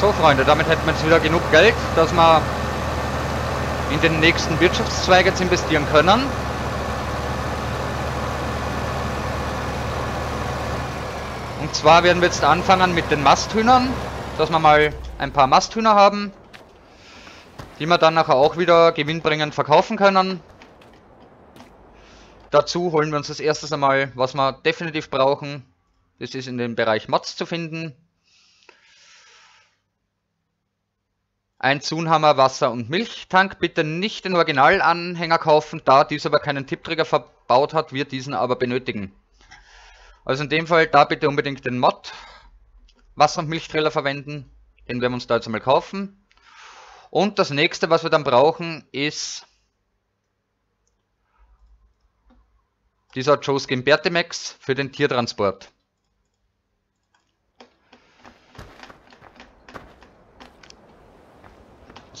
So Freunde, damit hätten wir jetzt wieder genug Geld, dass wir in den nächsten Wirtschaftszweig jetzt investieren können. Und zwar werden wir jetzt anfangen mit den Masthühnern, dass wir mal ein paar Masthühner haben, die wir dann nachher auch wieder gewinnbringend verkaufen können. Dazu holen wir uns das erstes einmal, was wir definitiv brauchen. Das ist in dem Bereich Mods zu finden. Ein Zunhammer, Wasser und Milchtank. Bitte nicht den Originalanhänger kaufen, da dieser aber keinen Tippträger verbaut hat, wird diesen aber benötigen. Also in dem Fall da bitte unbedingt den Mod Wasser- und Milchtrailer verwenden. Den werden wir uns da jetzt einmal kaufen. Und das nächste, was wir dann brauchen, ist dieser Joe's Gimbertimax für den Tiertransport.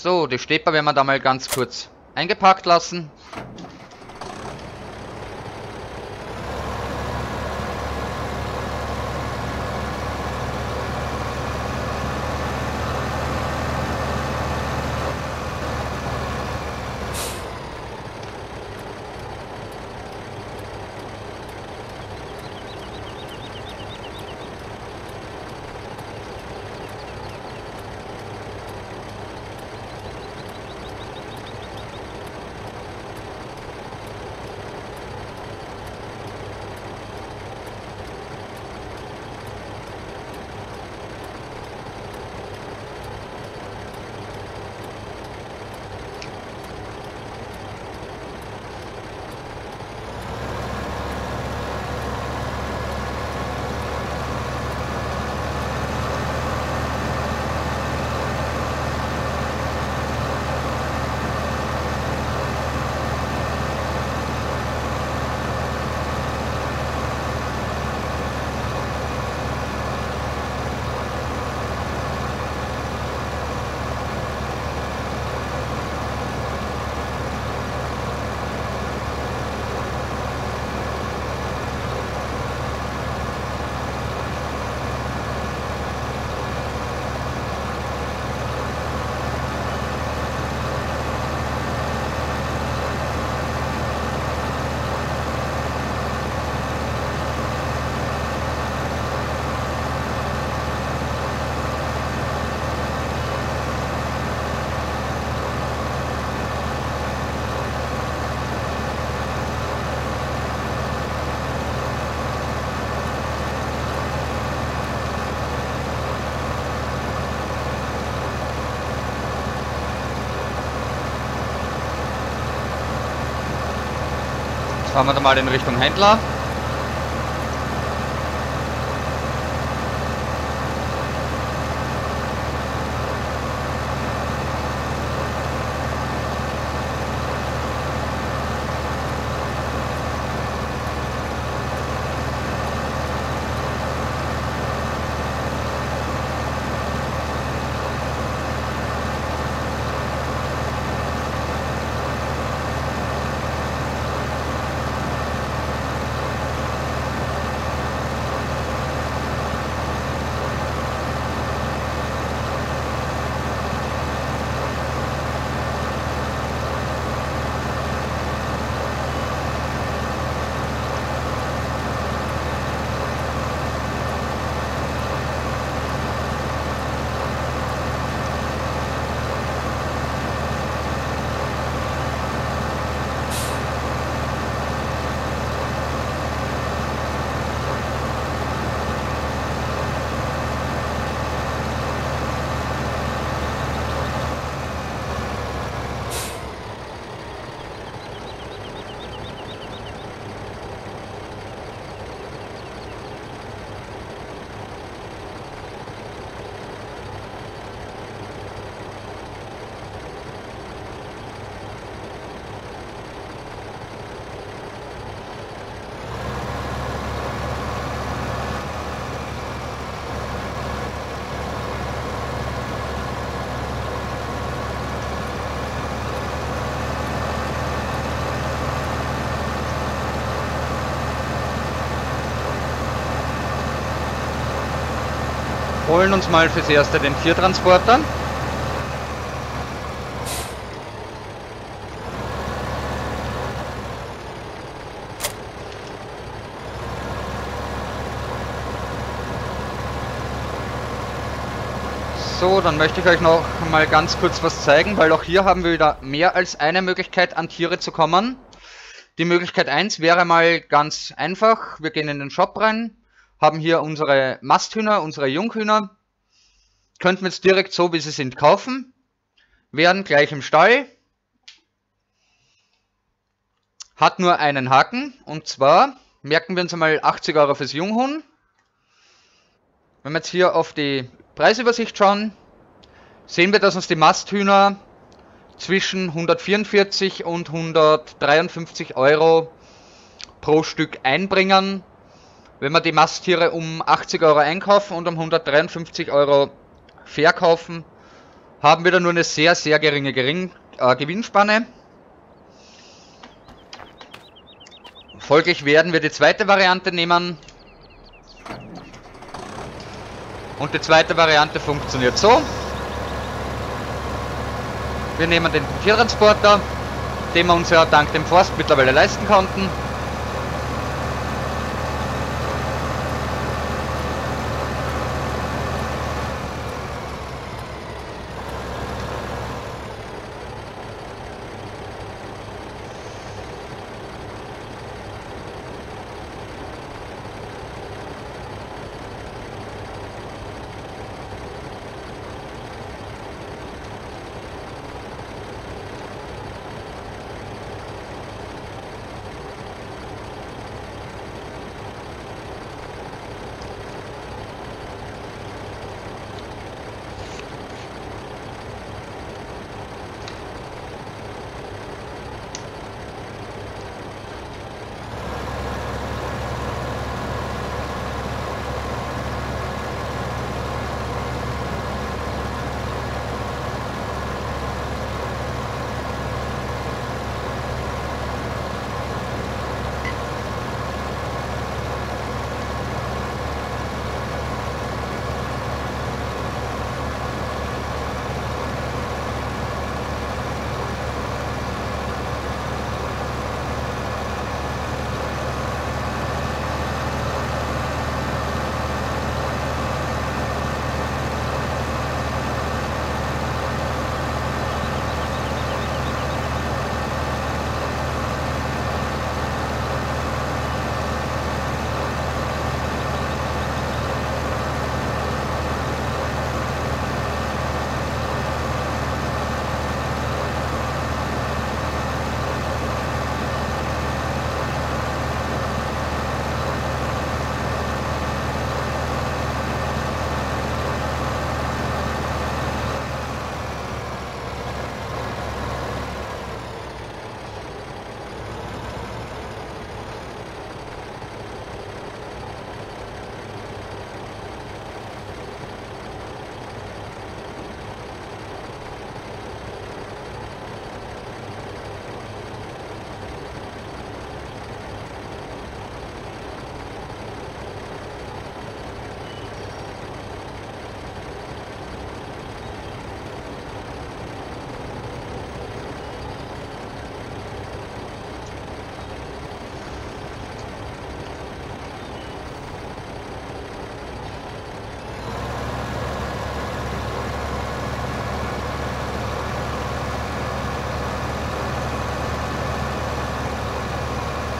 So, die Steper werden wir da mal ganz kurz eingepackt lassen. Fahren wir mal in Richtung Händler. Holen uns mal fürs Erste den Tiertransporter. So, dann möchte ich euch noch mal ganz kurz was zeigen, weil auch hier haben wir wieder mehr als eine Möglichkeit an Tiere zu kommen. Die Möglichkeit 1 wäre mal ganz einfach. Wir gehen in den Shop rein, haben hier unsere Masthühner, unsere Junghühner. Könnten wir jetzt direkt so, wie sie sind, kaufen. Wären gleich im Stall. Hat nur einen Haken. Und zwar merken wir uns einmal 80 Euro fürs Junghuhn. Wenn wir jetzt hier auf die Preisübersicht schauen, sehen wir, dass uns die Masthühner zwischen 144 und 153 Euro pro Stück einbringen. Wenn wir die Masttiere um 80 Euro einkaufen und um 153 Euro verkaufen, haben wir da nur eine sehr, sehr geringe Gering, äh, Gewinnspanne. Folglich werden wir die zweite Variante nehmen. Und die zweite Variante funktioniert so. Wir nehmen den Tiertransporter, den wir uns ja dank dem Forst mittlerweile leisten konnten.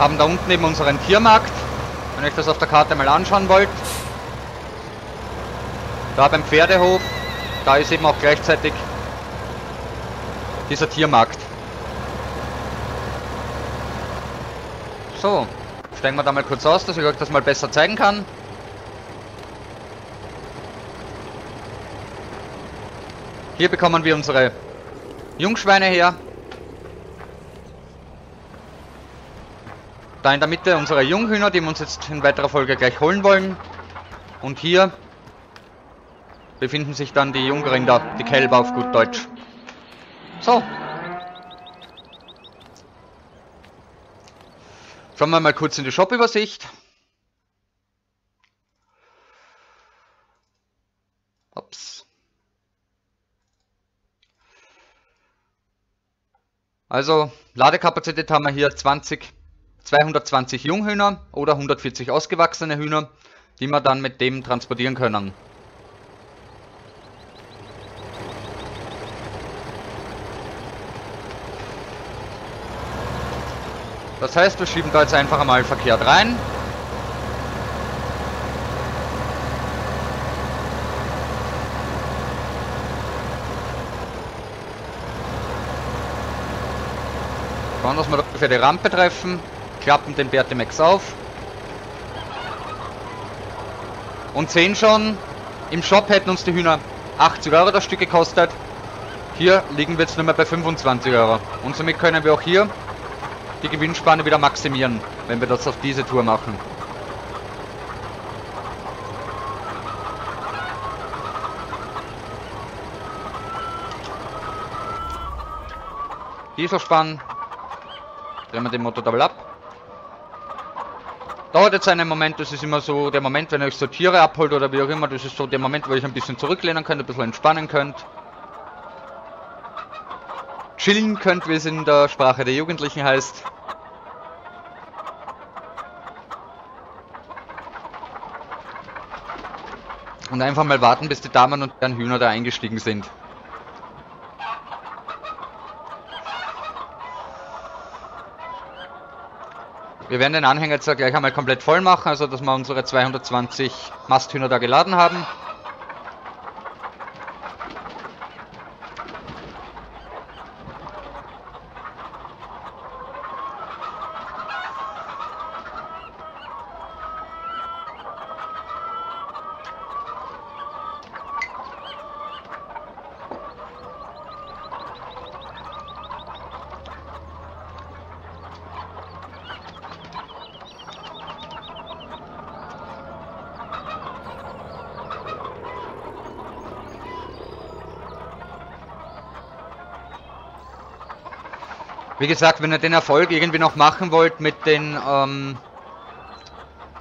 Haben da unten eben unseren Tiermarkt, wenn ihr euch das auf der Karte mal anschauen wollt. Da beim Pferdehof, da ist eben auch gleichzeitig dieser Tiermarkt. So, steigen wir da mal kurz aus, dass ich euch das mal besser zeigen kann. Hier bekommen wir unsere Jungschweine her. Da in der Mitte unsere Junghühner, die wir uns jetzt in weiterer Folge gleich holen wollen. Und hier befinden sich dann die Jungrinder, die Kälber auf gut Deutsch. So. Schauen wir mal kurz in die Shop-Übersicht. Ups. Also, Ladekapazität haben wir hier 20 220 Junghühner oder 140 ausgewachsene Hühner, die wir dann mit dem transportieren können. Das heißt, wir schieben da jetzt einfach einmal verkehrt rein. Schauen, dass wir ungefähr die Rampe treffen, klappen den Bertimex auf und sehen schon, im Shop hätten uns die Hühner 80 Euro das Stück gekostet. Hier liegen wir jetzt nur mehr bei 25 Euro. Und somit können wir auch hier die Gewinnspanne wieder maximieren, wenn wir das auf diese Tour machen. Dieselspann. Drehen wir den Motor Double ab. Dauert jetzt einen Moment, das ist immer so der Moment, wenn ihr euch so Tiere abholt oder wie auch immer, das ist so der Moment, wo ihr euch ein bisschen zurücklehnen könnt, ein bisschen entspannen könnt. Chillen könnt, wie es in der Sprache der Jugendlichen heißt. Und einfach mal warten, bis die Damen und Herren Hühner da eingestiegen sind. Wir werden den Anhänger jetzt gleich einmal komplett voll machen, also dass wir unsere 220 Masthühner da geladen haben. Wie gesagt, wenn ihr den Erfolg irgendwie noch machen wollt mit den, ähm,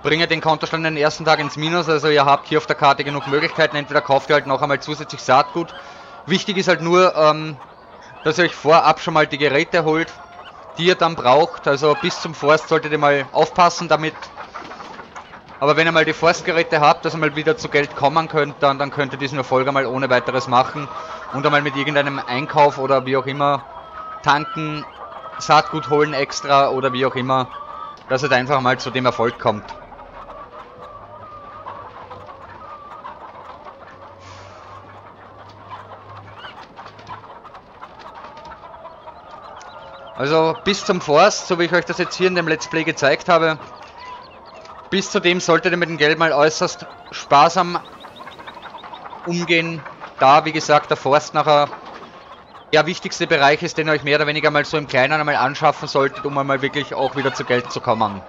bringe den Kontostand den ersten Tag ins Minus, also ihr habt hier auf der Karte genug Möglichkeiten, entweder kauft ihr halt noch einmal zusätzlich Saatgut. Wichtig ist halt nur, ähm, dass ihr euch vorab schon mal die Geräte holt, die ihr dann braucht, also bis zum Forst solltet ihr mal aufpassen damit. Aber wenn ihr mal die Forstgeräte habt, dass ihr mal wieder zu Geld kommen könnt, dann, dann könnt ihr diesen Erfolg einmal ohne weiteres machen und einmal mit irgendeinem Einkauf oder wie auch immer tanken Saatgut holen extra oder wie auch immer, dass es einfach mal zu dem Erfolg kommt. Also bis zum Forst, so wie ich euch das jetzt hier in dem Let's Play gezeigt habe, bis zu dem solltet ihr mit dem Geld mal äußerst sparsam umgehen, da wie gesagt der Forst nachher der wichtigste Bereich ist, den ihr euch mehr oder weniger mal so im Kleinen einmal anschaffen solltet, um einmal wirklich auch wieder zu Geld zu kommen.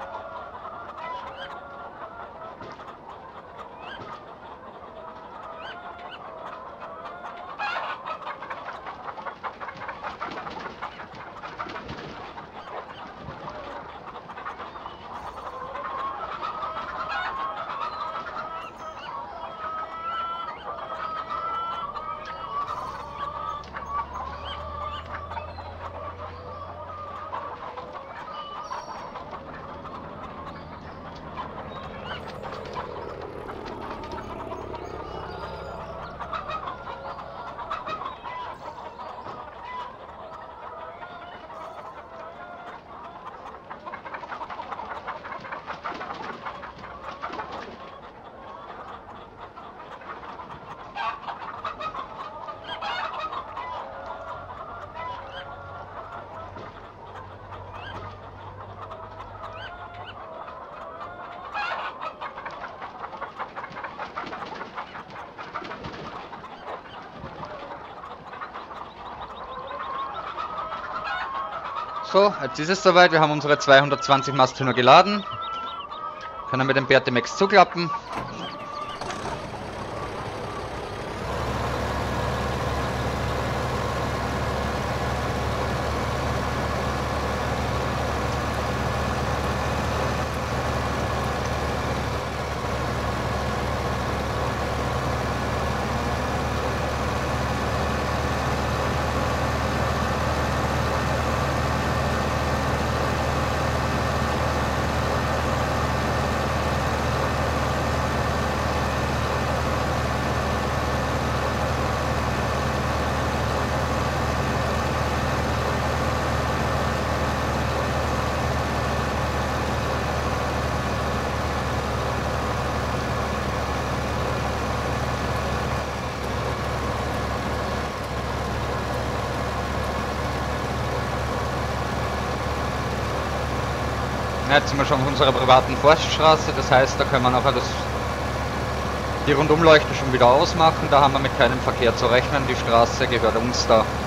So, jetzt ist es soweit. Wir haben unsere 220 Masthühner geladen. Können wir den Bertimex zuklappen. Jetzt sind wir schon auf unserer privaten Forststraße, das heißt, da können wir nachher das, die Rundumleuchte schon wieder ausmachen. Da haben wir mit keinem Verkehr zu rechnen. Die Straße gehört uns da.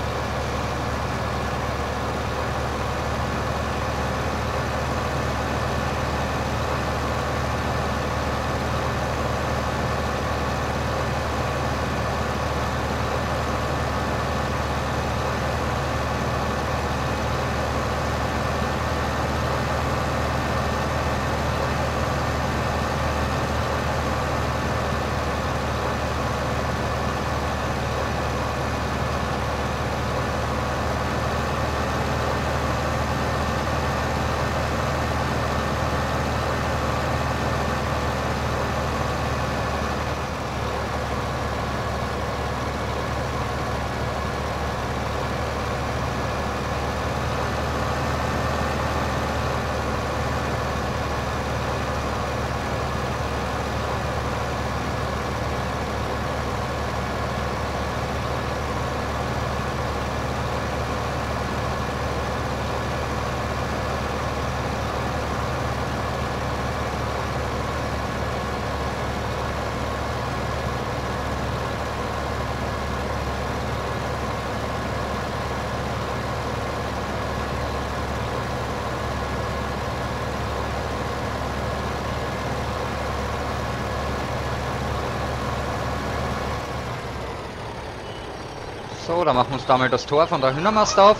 So, dann machen wir uns da mal das Tor von der Hühnermast auf.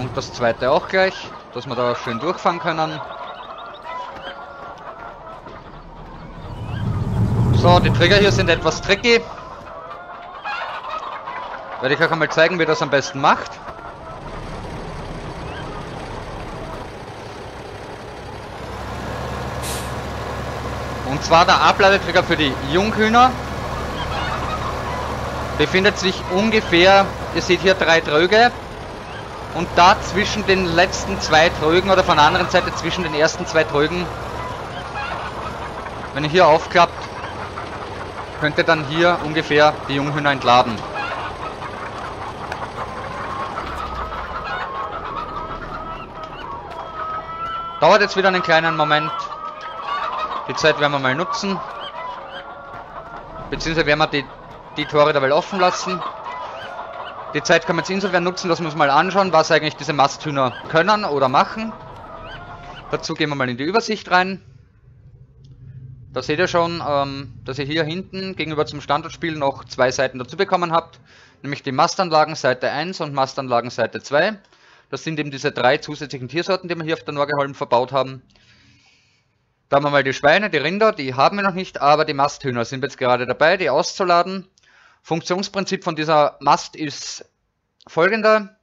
Und das zweite auch gleich, dass wir da schön durchfahren können. So, die Trigger hier sind etwas tricky. Werde ich euch einmal zeigen, wie das am besten macht. Und zwar der Abladetrigger für die Junghühner befindet sich ungefähr, ihr seht hier drei Tröge und da zwischen den letzten zwei Trögen oder von der anderen Seite zwischen den ersten zwei Trögen, wenn ihr hier aufklappt, könnt ihr dann hier ungefähr die Junghühner entladen. Dauert jetzt wieder einen kleinen Moment. Die Zeit werden wir mal nutzen. Beziehungsweise werden wir die die Tore dabei offen lassen. Die Zeit kann man jetzt insofern nutzen, dass wir uns mal anschauen, was eigentlich diese Masthühner können oder machen. Dazu gehen wir mal in die Übersicht rein. Da seht ihr schon, ähm, dass ihr hier hinten gegenüber zum Standardspiel noch zwei Seiten dazu bekommen habt. Nämlich die Mastanlagen Seite 1 und Mastanlagen Seite 2. Das sind eben diese drei zusätzlichen Tiersorten, die wir hier auf der Norgeholm verbaut haben. Da haben wir mal die Schweine, die Rinder, die haben wir noch nicht, aber die Masthühner sind jetzt gerade dabei, die auszuladen. Funktionsprinzip von dieser Mast ist folgender.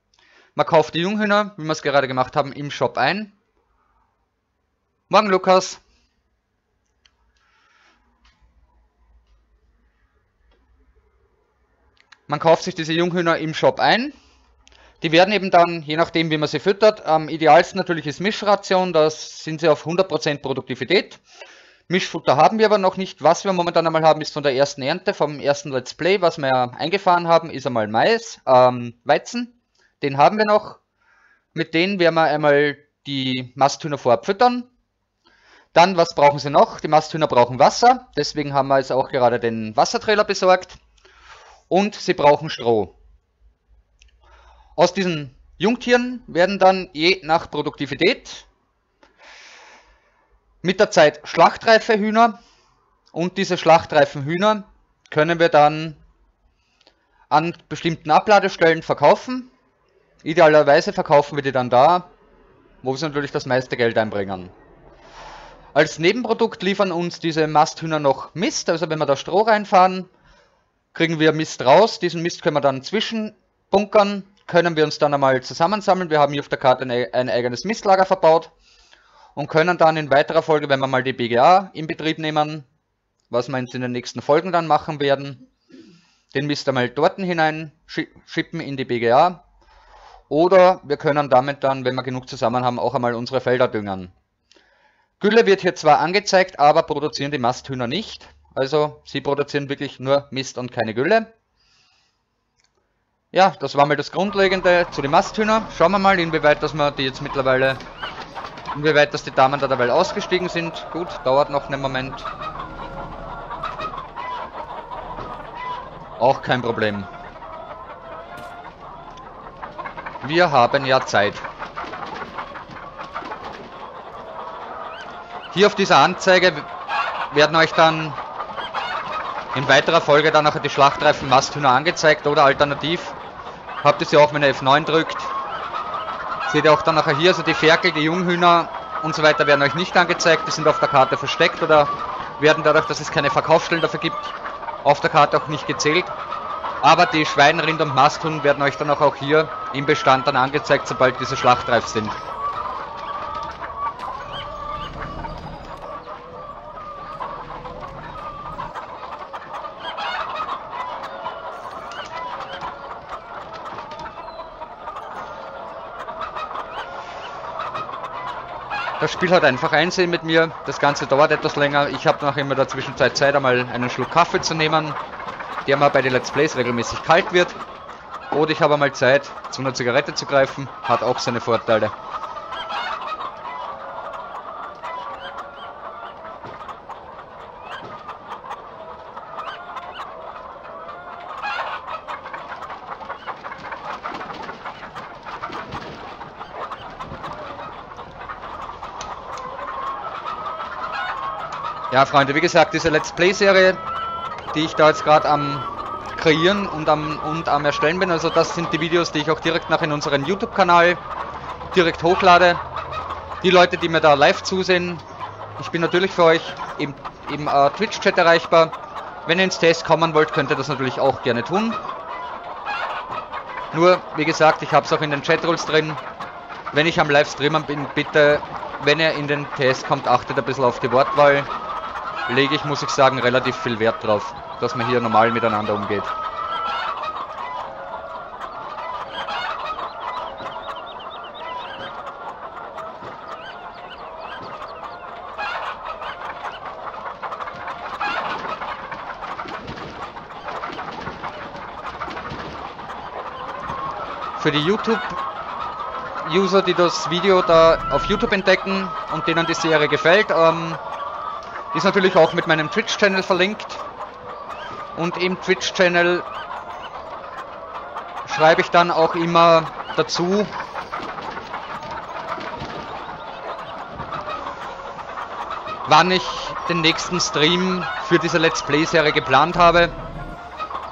Man kauft die Junghühner, wie wir es gerade gemacht haben, im Shop ein. Morgen, Lukas. Man kauft sich diese Junghühner im Shop ein. Die werden eben dann, je nachdem wie man sie füttert, am idealsten natürlich ist Mischration, da sind sie auf 100% Produktivität. Mischfutter haben wir aber noch nicht. Was wir momentan einmal haben, ist von der ersten Ernte, vom ersten Let's Play, was wir eingefahren haben, ist einmal Mais, ähm, Weizen. Den haben wir noch. Mit denen werden wir einmal die Masthühner vorab füttern. Dann, was brauchen sie noch? Die Masthühner brauchen Wasser. Deswegen haben wir jetzt auch gerade den Wassertrailer besorgt. Und sie brauchen Stroh. Aus diesen Jungtieren werden dann je nach Produktivität mit der Zeit schlachtreife Hühner und diese schlachtreifen Hühner können wir dann an bestimmten Abladestellen verkaufen. Idealerweise verkaufen wir die dann da, wo sie natürlich das meiste Geld einbringen. Als Nebenprodukt liefern uns diese Masthühner noch Mist, also wenn wir da Stroh reinfahren, kriegen wir Mist raus. Diesen Mist können wir dann zwischenbunkern, können wir uns dann einmal zusammensammeln. Wir haben hier auf der Karte ein eigenes Mistlager verbaut und können dann in weiterer Folge, wenn wir mal die BGA in Betrieb nehmen, was wir jetzt in den nächsten Folgen dann machen werden, den Mist einmal dort hinein schippen in die BGA. Oder wir können damit dann, wenn wir genug zusammen haben, auch einmal unsere Felder düngen. Gülle wird hier zwar angezeigt, aber produzieren die Masthühner nicht. Also sie produzieren wirklich nur Mist und keine Gülle. Ja, das war mal das Grundlegende zu den Masthühner. Schauen wir mal, inwieweit dass wir die jetzt mittlerweile, inwieweit dass die Damen da dabei ausgestiegen sind. Gut, dauert noch einen Moment. Auch kein Problem. Wir haben ja Zeit. Hier auf dieser Anzeige werden euch dann in weiterer Folge dann nachher die Schlachtreifen Masthühner angezeigt oder alternativ habt ihr sie auch, wenn ihr F9 drückt. Seht ihr auch dann nachher hier, also die Ferkel, die Junghühner und so weiter werden euch nicht angezeigt, die sind auf der Karte versteckt oder werden dadurch, dass es keine Verkaufsstellen dafür gibt, auf der Karte auch nicht gezählt. Aber die Schwein, Rind und Masthuhn werden euch dann auch hier im Bestand dann angezeigt, sobald diese schlachtreif sind. Das Spiel hat einfach einsehen mit mir. Das Ganze dauert etwas länger. Ich habe noch immer der Zwischenzeit Zeit, einmal einen Schluck Kaffee zu nehmen, der mal bei den Let's Plays regelmäßig kalt wird. Oder ich habe einmal Zeit, zu einer Zigarette zu greifen. Hat auch seine Vorteile. Ja, Freunde, wie gesagt, diese Let's Play-Serie, die ich da jetzt gerade am kreieren und am, und am erstellen bin, also das sind die Videos, die ich auch direkt nach in unseren YouTube-Kanal direkt hochlade. Die Leute, die mir da live zusehen, ich bin natürlich für euch im, im äh, Twitch-Chat erreichbar. Wenn ihr ins Test kommen wollt, könnt ihr das natürlich auch gerne tun. Nur, wie gesagt, ich habe es auch in den Chat-Rules drin. Wenn ich am Livestreamen bin, bitte, wenn ihr in den Test kommt, achtet ein bisschen auf die Wortwahl lege ich, muss ich sagen, relativ viel Wert drauf, dass man hier normal miteinander umgeht. Für die YouTube-User, die das Video da auf YouTube entdecken und denen die Serie gefällt, ähm, ist natürlich auch mit meinem Twitch-Channel verlinkt. Und im Twitch-Channel schreibe ich dann auch immer dazu, wann ich den nächsten Stream für diese Let's Play-Serie geplant habe.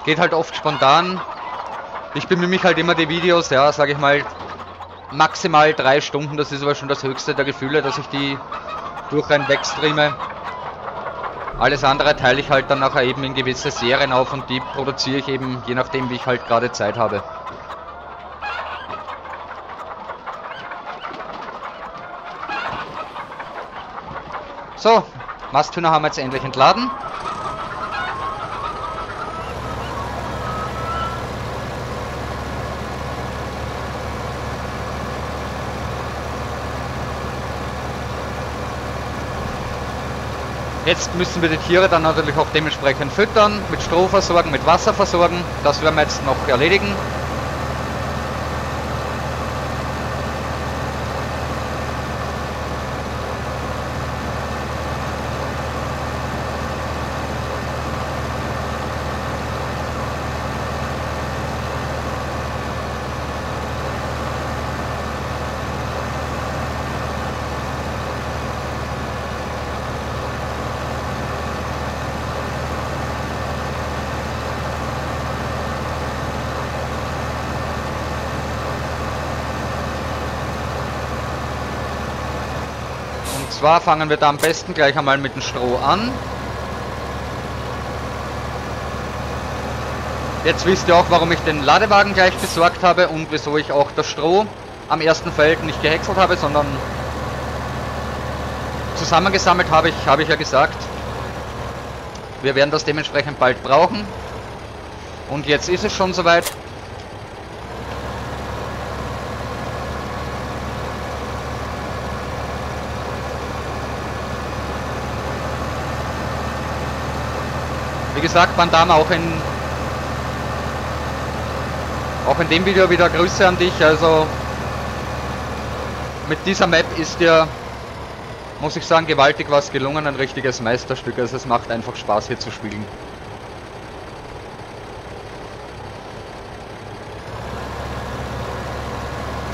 Geht halt oft spontan. Ich bemühe mich halt immer die Videos, ja, sage ich mal, maximal drei Stunden. Das ist aber schon das höchste der Gefühle, dass ich die durch ein wegstreame. Alles andere teile ich halt dann nachher eben in gewisse Serien auf und die produziere ich eben je nachdem, wie ich halt gerade Zeit habe. So, Masthühner haben wir jetzt endlich entladen. Jetzt müssen wir die Tiere dann natürlich auch dementsprechend füttern, mit Stroh versorgen, mit Wasser versorgen. Das werden wir jetzt noch erledigen. Zwar fangen wir da am besten gleich einmal mit dem Stroh an. Jetzt wisst ihr auch, warum ich den Ladewagen gleich besorgt habe und wieso ich auch das Stroh am ersten Feld nicht gehäckselt habe, sondern zusammengesammelt habe ich, habe ich ja gesagt. Wir werden das dementsprechend bald brauchen. Und jetzt ist es schon soweit. Wie gesagt, Bandama auch in Auch in dem Video wieder Grüße an dich. Also mit dieser Map ist dir, muss ich sagen, gewaltig was gelungen. Ein richtiges Meisterstück. Also es macht einfach Spaß hier zu spielen.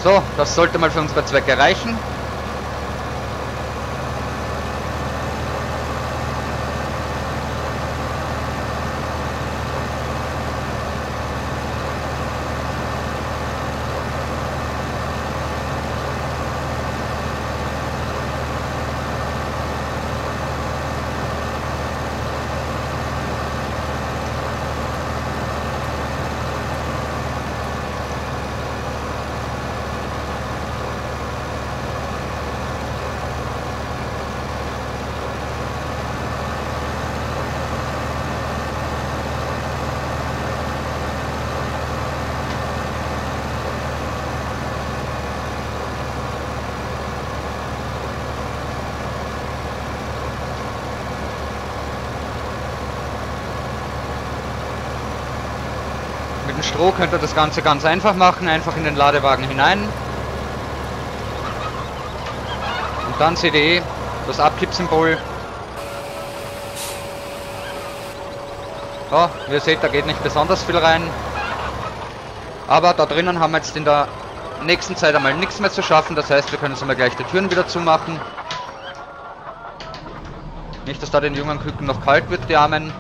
So, das sollte mal für unsere Zwecke reichen. Stroh könnt ihr das Ganze ganz einfach machen, einfach in den Ladewagen hinein. Und dann seht ihr eh das Abkippsymbol. Ja, wie ihr seht, da geht nicht besonders viel rein. Aber da drinnen haben wir jetzt in der nächsten Zeit einmal nichts mehr zu schaffen. Das heißt, wir können jetzt einmal gleich die Türen wieder zumachen. Nicht, dass da den jungen Küken noch kalt wird, die Armen.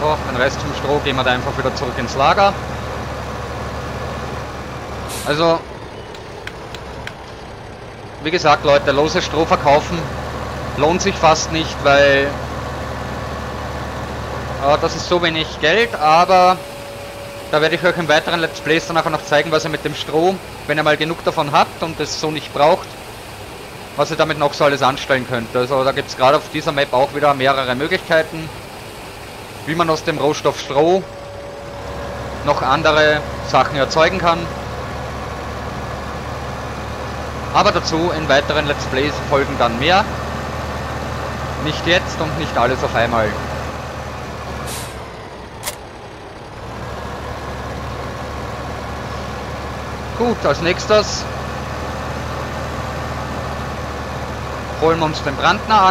So, den Rest vom Stroh gehen wir da einfach wieder zurück ins Lager. Also, wie gesagt, Leute, loses Stroh verkaufen lohnt sich fast nicht, weil äh, das ist so wenig Geld, aber da werde ich euch im weiteren Let's Plays dann auch noch zeigen, was ihr mit dem Stroh, wenn ihr mal genug davon habt und es so nicht braucht, was ihr damit noch so alles anstellen könnt. Also da gibt es gerade auf dieser Map auch wieder mehrere Möglichkeiten wie man aus dem Rohstoff Stroh noch andere Sachen erzeugen kann. Aber dazu in weiteren Let's Plays folgen dann mehr. Nicht jetzt und nicht alles auf einmal. Gut, als nächstes holen wir uns den Brandner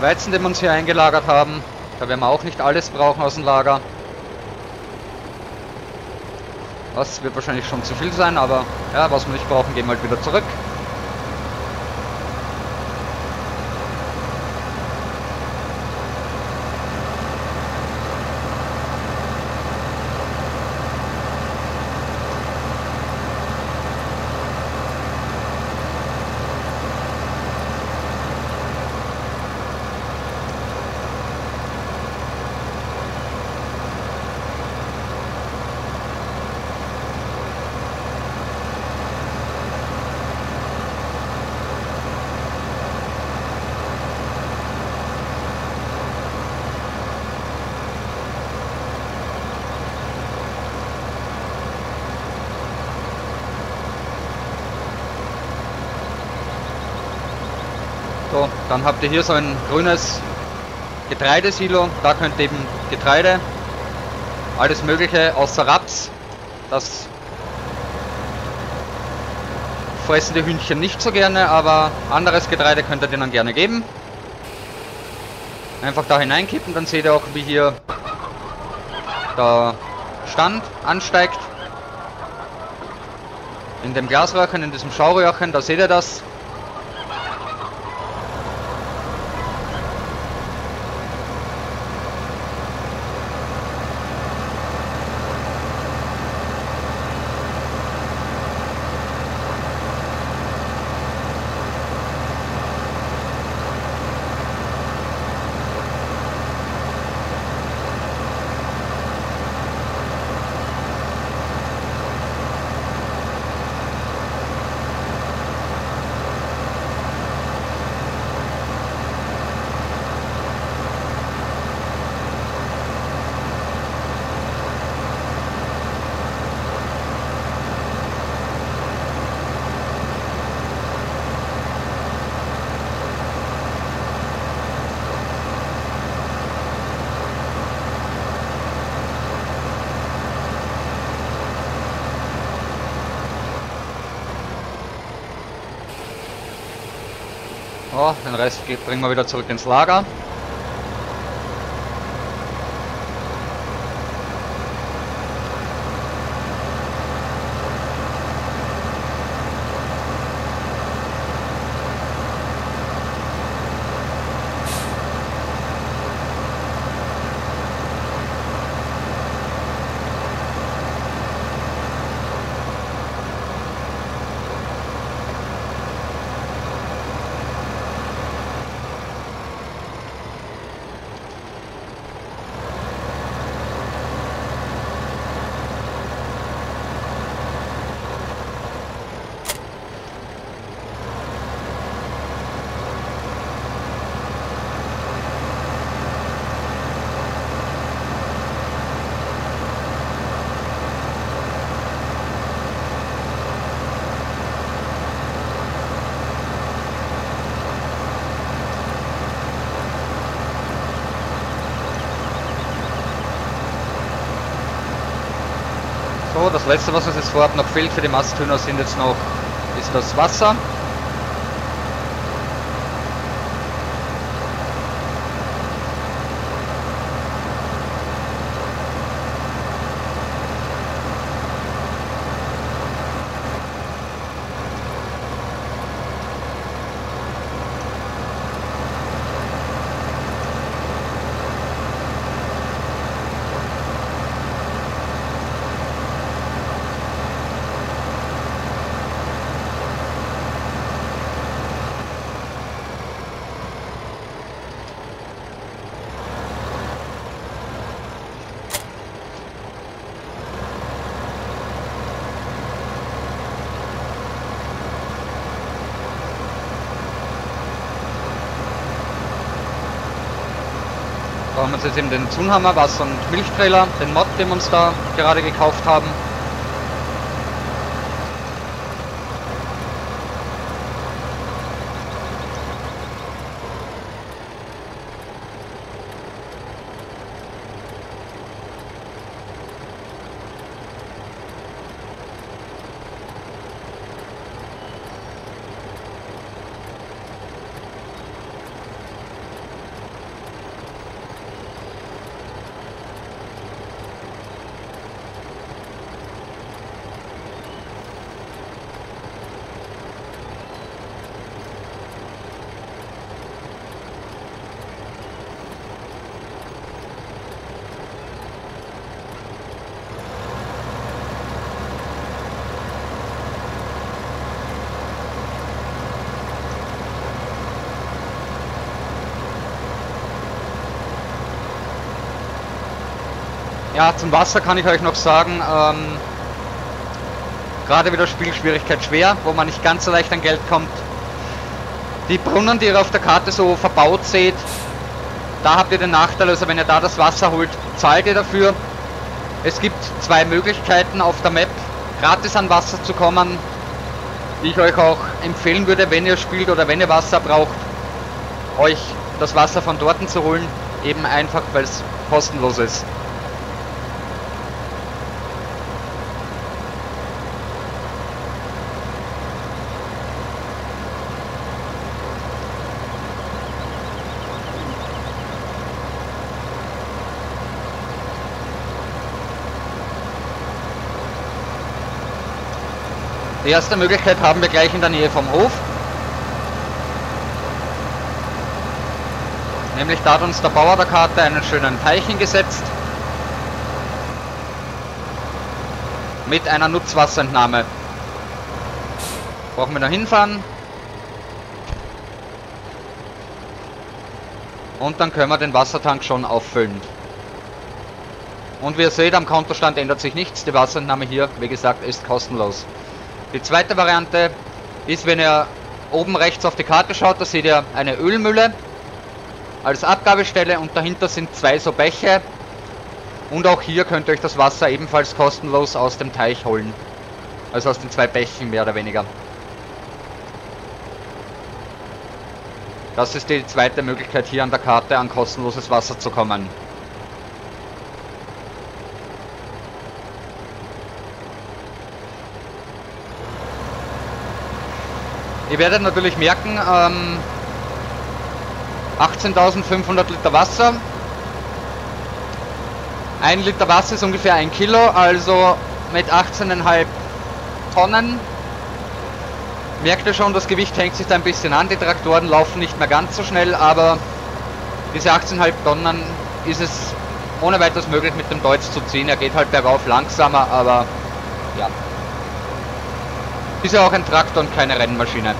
Weizen, den wir uns hier eingelagert haben. Da werden wir auch nicht alles brauchen aus dem Lager. Das wird wahrscheinlich schon zu viel sein, aber ja, was wir nicht brauchen, gehen wir halt wieder zurück. So, dann habt ihr hier so ein grünes Getreidesilo. Da könnt ihr eben Getreide, alles mögliche außer Raps. Das fressen die Hühnchen nicht so gerne, aber anderes Getreide könnt ihr denen gerne geben. Einfach da hineinkippen, dann seht ihr auch, wie hier der Stand ansteigt. In dem Glasröhrchen, in diesem Schauröhrchen, da seht ihr das. So, den Rest bringen wir wieder zurück ins Lager. So, das letzte, was uns jetzt vorab noch fehlt für die Masthühner, sind jetzt noch, ist das Wasser. Uns jetzt eben den Zunhammer, Wasser- und Milchtrailer, den Mod, den wir uns da gerade gekauft haben. Ja, zum Wasser kann ich euch noch sagen, ähm, gerade wieder Spielschwierigkeit schwer, wo man nicht ganz so leicht an Geld kommt. Die Brunnen, die ihr auf der Karte so verbaut seht, da habt ihr den Nachteil, also wenn ihr da das Wasser holt, zahlt ihr dafür. Es gibt zwei Möglichkeiten auf der Map, gratis an Wasser zu kommen, die ich euch auch empfehlen würde, wenn ihr spielt oder wenn ihr Wasser braucht. euch das Wasser von dort zu holen, eben einfach weil es kostenlos ist. Die erste Möglichkeit haben wir gleich in der Nähe vom Hof. Nämlich da hat uns der Bauer der Karte einen schönen Teich hingesetzt. Mit einer Nutzwasserentnahme. Brauchen wir noch hinfahren. Und dann können wir den Wassertank schon auffüllen. Und wie ihr seht, am Kontostand ändert sich nichts. Die Wasserentnahme hier, wie gesagt, ist kostenlos. Die zweite Variante ist, wenn ihr oben rechts auf die Karte schaut, da seht ihr eine Ölmülle als Abgabestelle und dahinter sind zwei so Bäche. Und auch hier könnt ihr euch das Wasser ebenfalls kostenlos aus dem Teich holen. Also aus den zwei Bächen mehr oder weniger. Das ist die zweite Möglichkeit hier an der Karte an kostenloses Wasser zu kommen. Ihr werdet natürlich merken, ähm, 18.500 Liter Wasser. Ein Liter Wasser ist ungefähr ein Kilo, also mit 18,5 Tonnen. Merkt ihr schon, das Gewicht hängt sich da ein bisschen an. Die Traktoren laufen nicht mehr ganz so schnell, aber diese 18,5 Tonnen ist es ohne weiteres möglich mit dem Deutsch zu ziehen. Er geht halt bergauf langsamer, aber ja. Ist ja auch ein Traktor und keine Rennmaschine.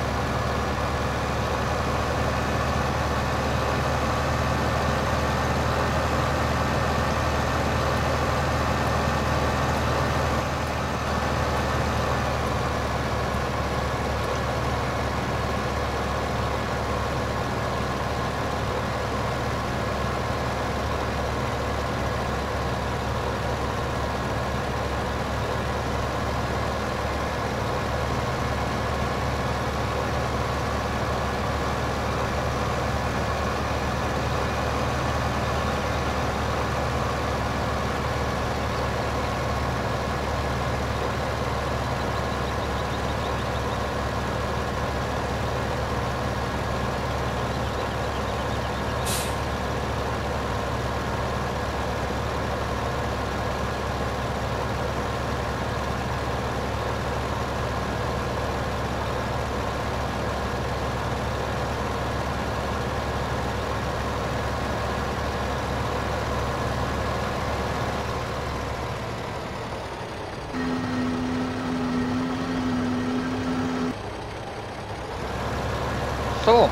So.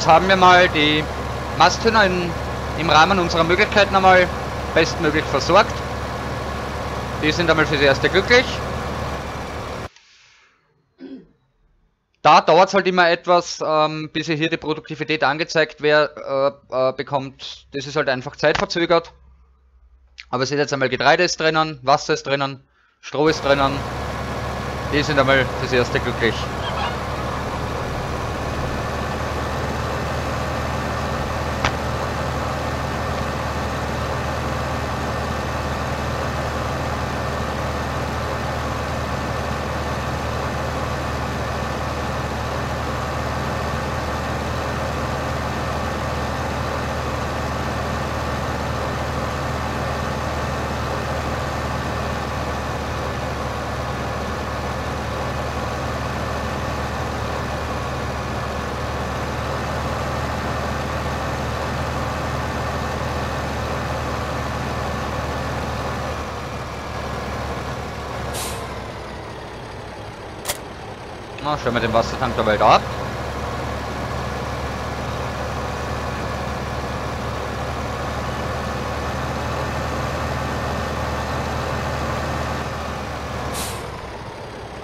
Jetzt haben wir mal die Masthühner in, im Rahmen unserer Möglichkeiten einmal bestmöglich versorgt. Die sind einmal fürs Erste glücklich. Da dauert es halt immer etwas, ähm, bis hier die Produktivität angezeigt wer, äh, äh, bekommt. Das ist halt einfach zeitverzögert. Aber seht jetzt einmal, Getreide ist drinnen, Wasser ist drinnen, Stroh ist drinnen. Die sind einmal fürs Erste glücklich. Stellen wir den Wassertank dabei da ab.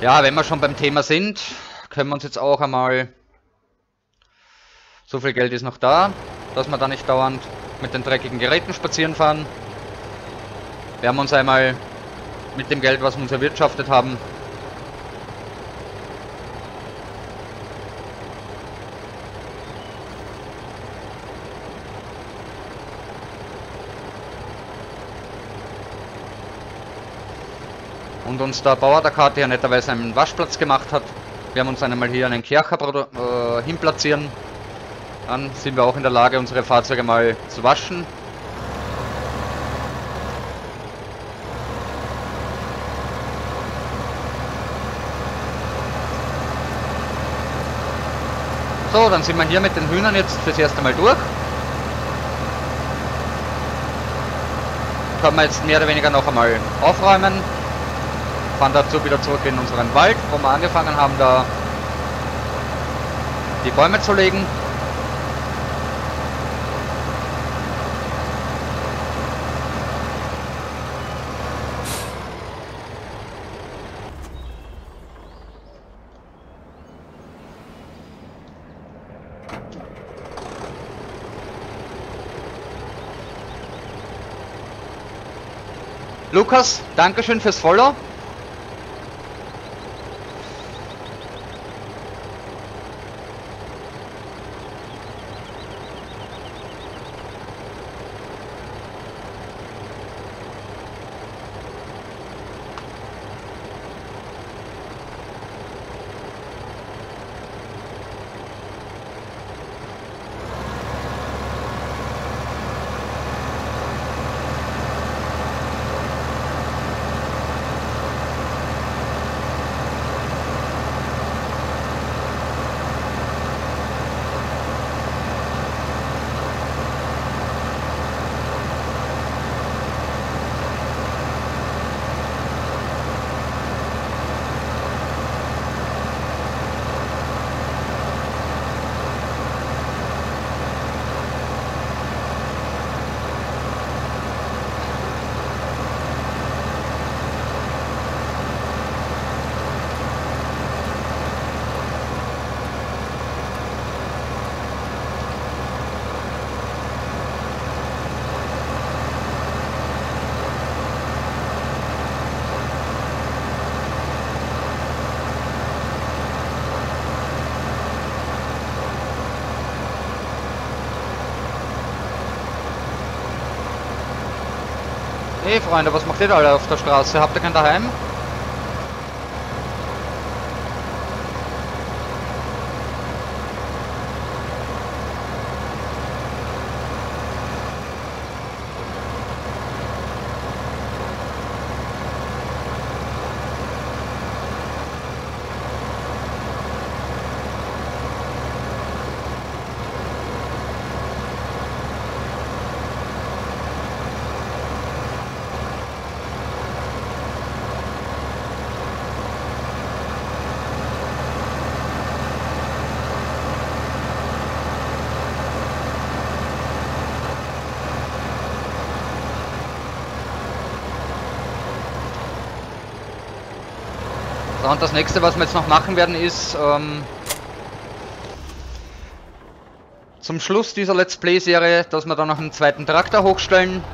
Ja, wenn wir schon beim Thema sind, können wir uns jetzt auch einmal... So viel Geld ist noch da, dass wir da nicht dauernd mit den dreckigen Geräten spazieren fahren. Wir haben uns einmal mit dem Geld, was wir uns erwirtschaftet haben, und uns der Bauer der Karte ja netterweise einen Waschplatz gemacht hat. Wir haben uns einmal hier einen Kercher äh, hinplatzieren. Dann sind wir auch in der Lage, unsere Fahrzeuge mal zu waschen. So, dann sind wir hier mit den Hühnern jetzt fürs erste Mal durch. Können wir jetzt mehr oder weniger noch einmal aufräumen. Fahren dazu wieder zurück in unseren Wald, wo wir angefangen haben, da die Bäume zu legen. Lukas, Dankeschön fürs Follow. Freunde, was macht ihr da alle auf der Straße? Habt ihr kein Daheim? So, und das nächste, was wir jetzt noch machen werden, ist ähm, zum Schluss dieser Let's Play-Serie, dass wir dann noch einen zweiten Traktor hochstellen.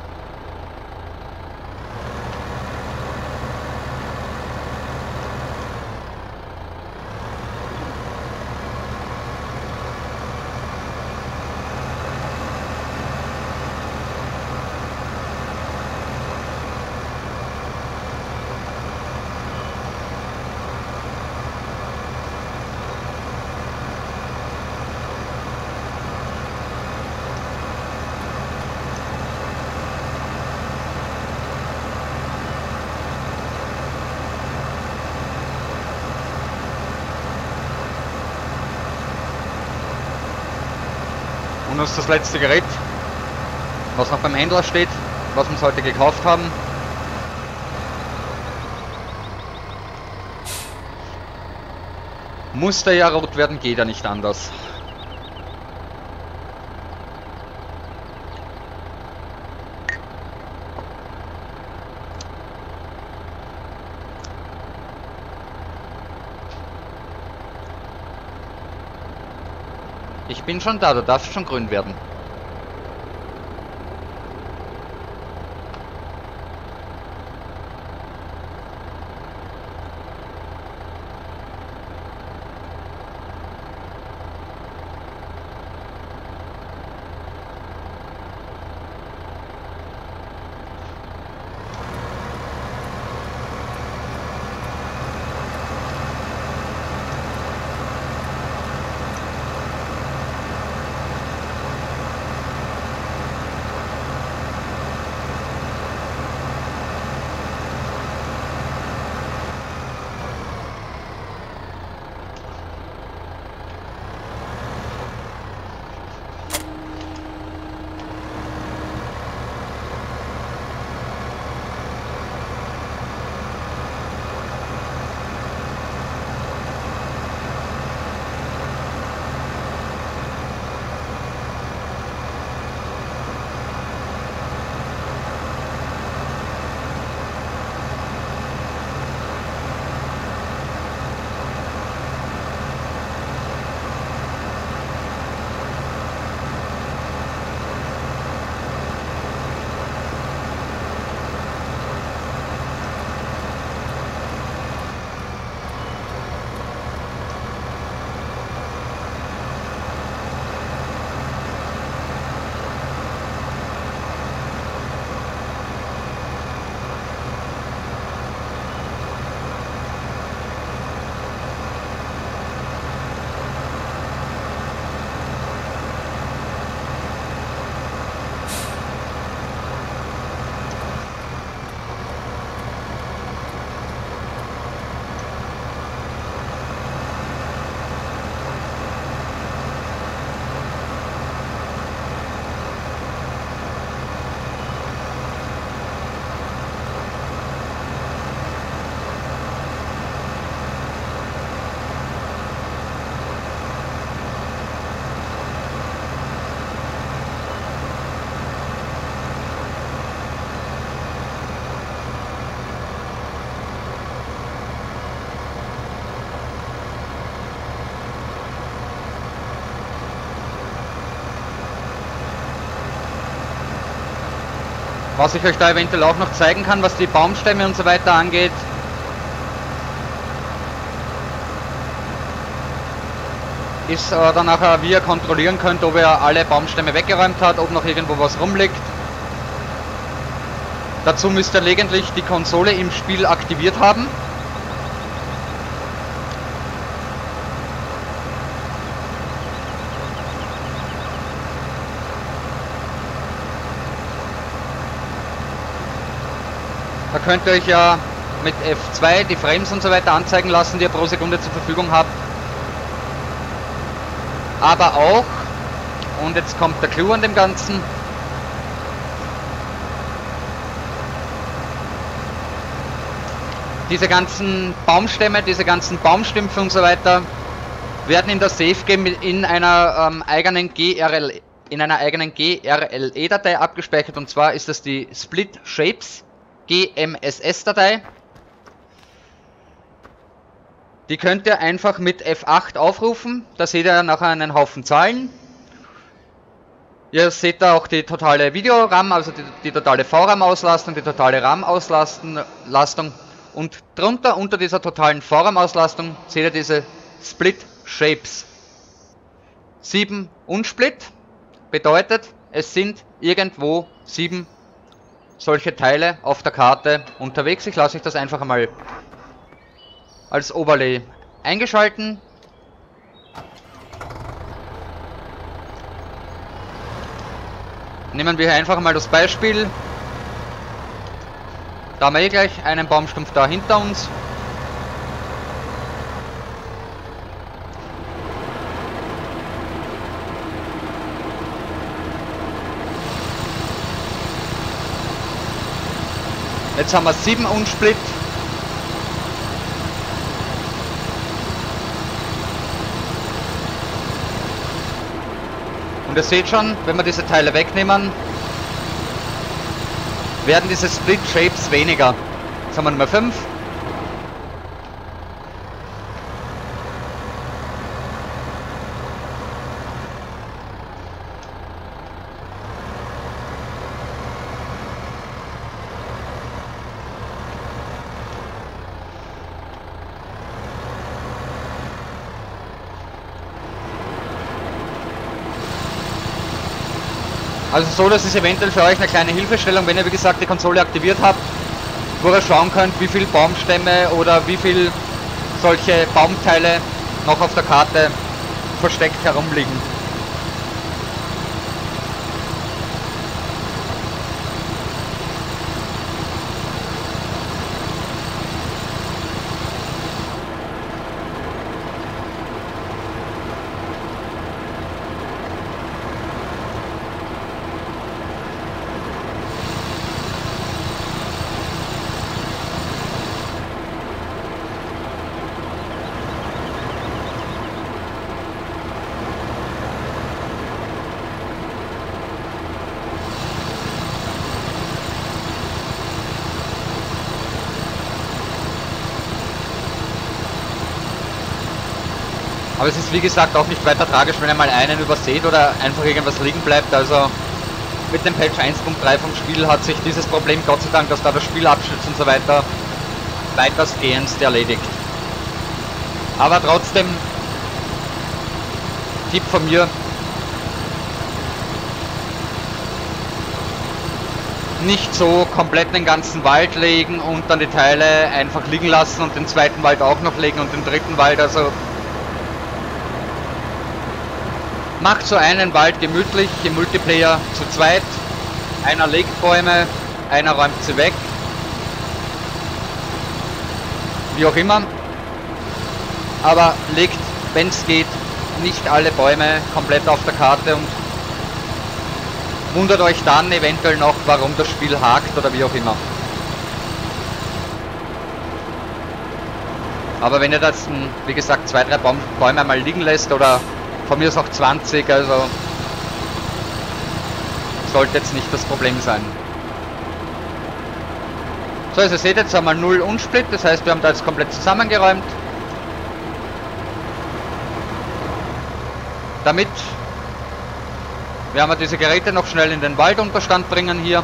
Uns das letzte Gerät, was noch beim Händler steht, was wir uns heute gekauft haben. Musste ja rot werden, geht ja nicht anders. Ich bin schon da, du darfst schon grün werden. Was ich euch da eventuell auch noch zeigen kann, was die Baumstämme und so weiter angeht. Ist äh, dann nachher, wie ihr kontrollieren könnt, ob er alle Baumstämme weggeräumt hat, ob noch irgendwo was rumliegt. Dazu müsst ihr lediglich die Konsole im Spiel aktiviert haben. Könnt ihr euch ja mit F2 die Frames und so weiter anzeigen lassen, die ihr pro Sekunde zur Verfügung habt. Aber auch, und jetzt kommt der Clou an dem Ganzen, diese ganzen Baumstämme, diese ganzen Baumstümpfe und so weiter werden in der Safe Game in einer ähm, eigenen GRL in einer eigenen GRLE-Datei abgespeichert und zwar ist das die Split Shapes GMSS-Datei. Die könnt ihr einfach mit F8 aufrufen. Da seht ihr nachher einen Haufen Zahlen. Ihr seht da auch die totale Video-RAM, also die, die totale VRAM-Auslastung, die totale RAM-Auslastung. Und drunter, unter dieser totalen VRAM-Auslastung, seht ihr diese Split Shapes. 7 Unsplit bedeutet, es sind irgendwo 7 solche Teile auf der Karte unterwegs. Ich lasse euch das einfach einmal als Overlay eingeschalten. Nehmen wir hier einfach mal das Beispiel. Da haben wir eh gleich einen Baumstumpf da hinter uns. Jetzt haben wir 7 Unsplit. Und ihr seht schon, wenn wir diese Teile wegnehmen, werden diese Split Shapes weniger. Jetzt haben wir Nummer 5. Also so, das ist eventuell für euch eine kleine Hilfestellung, wenn ihr wie gesagt die Konsole aktiviert habt, wo ihr schauen könnt, wie viel Baumstämme oder wie viel solche Baumteile noch auf der Karte versteckt herumliegen. Aber es ist wie gesagt auch nicht weiter tragisch, wenn ihr mal einen überseht oder einfach irgendwas liegen bleibt. Also mit dem Patch 1.3 vom Spiel hat sich dieses Problem, Gott sei Dank, dass da das Spiel abstürzt und so weiter, weitestgehend erledigt. Aber trotzdem, Tipp von mir, nicht so komplett den ganzen Wald legen und dann die Teile einfach liegen lassen und den zweiten Wald auch noch legen und den dritten Wald, also Macht so einen Wald gemütlich im Multiplayer zu zweit. Einer legt Bäume, einer räumt sie weg. Wie auch immer. Aber legt, wenn es geht, nicht alle Bäume komplett auf der Karte und wundert euch dann eventuell noch, warum das Spiel hakt oder wie auch immer. Aber wenn ihr das, wie gesagt, zwei, drei Bäume mal liegen lässt oder von mir ist auch 20, also sollte jetzt nicht das Problem sein. So, also seht jetzt wir 0 Unsplit, das heißt wir haben da jetzt komplett zusammengeräumt. Damit werden wir diese Geräte noch schnell in den Waldunterstand bringen hier.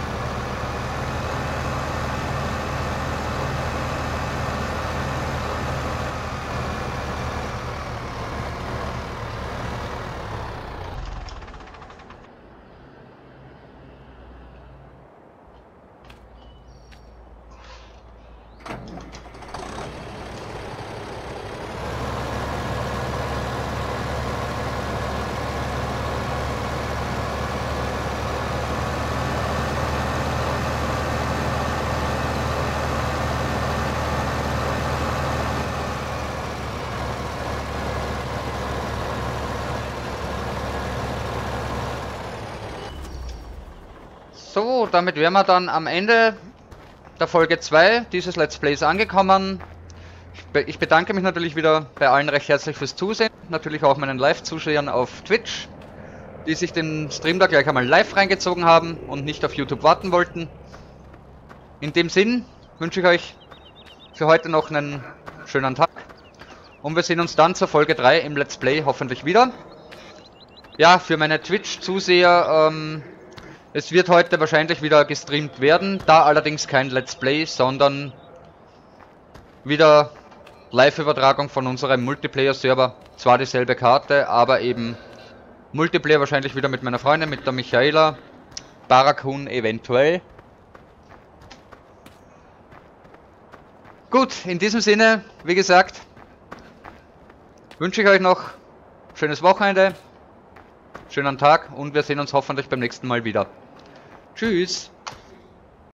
So, damit wären wir dann am Ende der Folge 2 dieses Let's Plays angekommen. Ich, be ich bedanke mich natürlich wieder bei allen recht herzlich fürs Zusehen. Natürlich auch meinen Live-Zuschauern auf Twitch, die sich den Stream da gleich einmal live reingezogen haben und nicht auf YouTube warten wollten. In dem Sinn wünsche ich euch für heute noch einen schönen Tag. Und wir sehen uns dann zur Folge 3 im Let's Play hoffentlich wieder. Ja, für meine Twitch-Zuseher, ähm, es wird heute wahrscheinlich wieder gestreamt werden, da allerdings kein Let's Play, sondern wieder Live-Übertragung von unserem Multiplayer-Server. Zwar dieselbe Karte, aber eben Multiplayer wahrscheinlich wieder mit meiner Freundin, mit der Michaela, Barakun eventuell. Gut, in diesem Sinne, wie gesagt, wünsche ich euch noch schönes Wochenende, schönen Tag und wir sehen uns hoffentlich beim nächsten Mal wieder. Tschüss!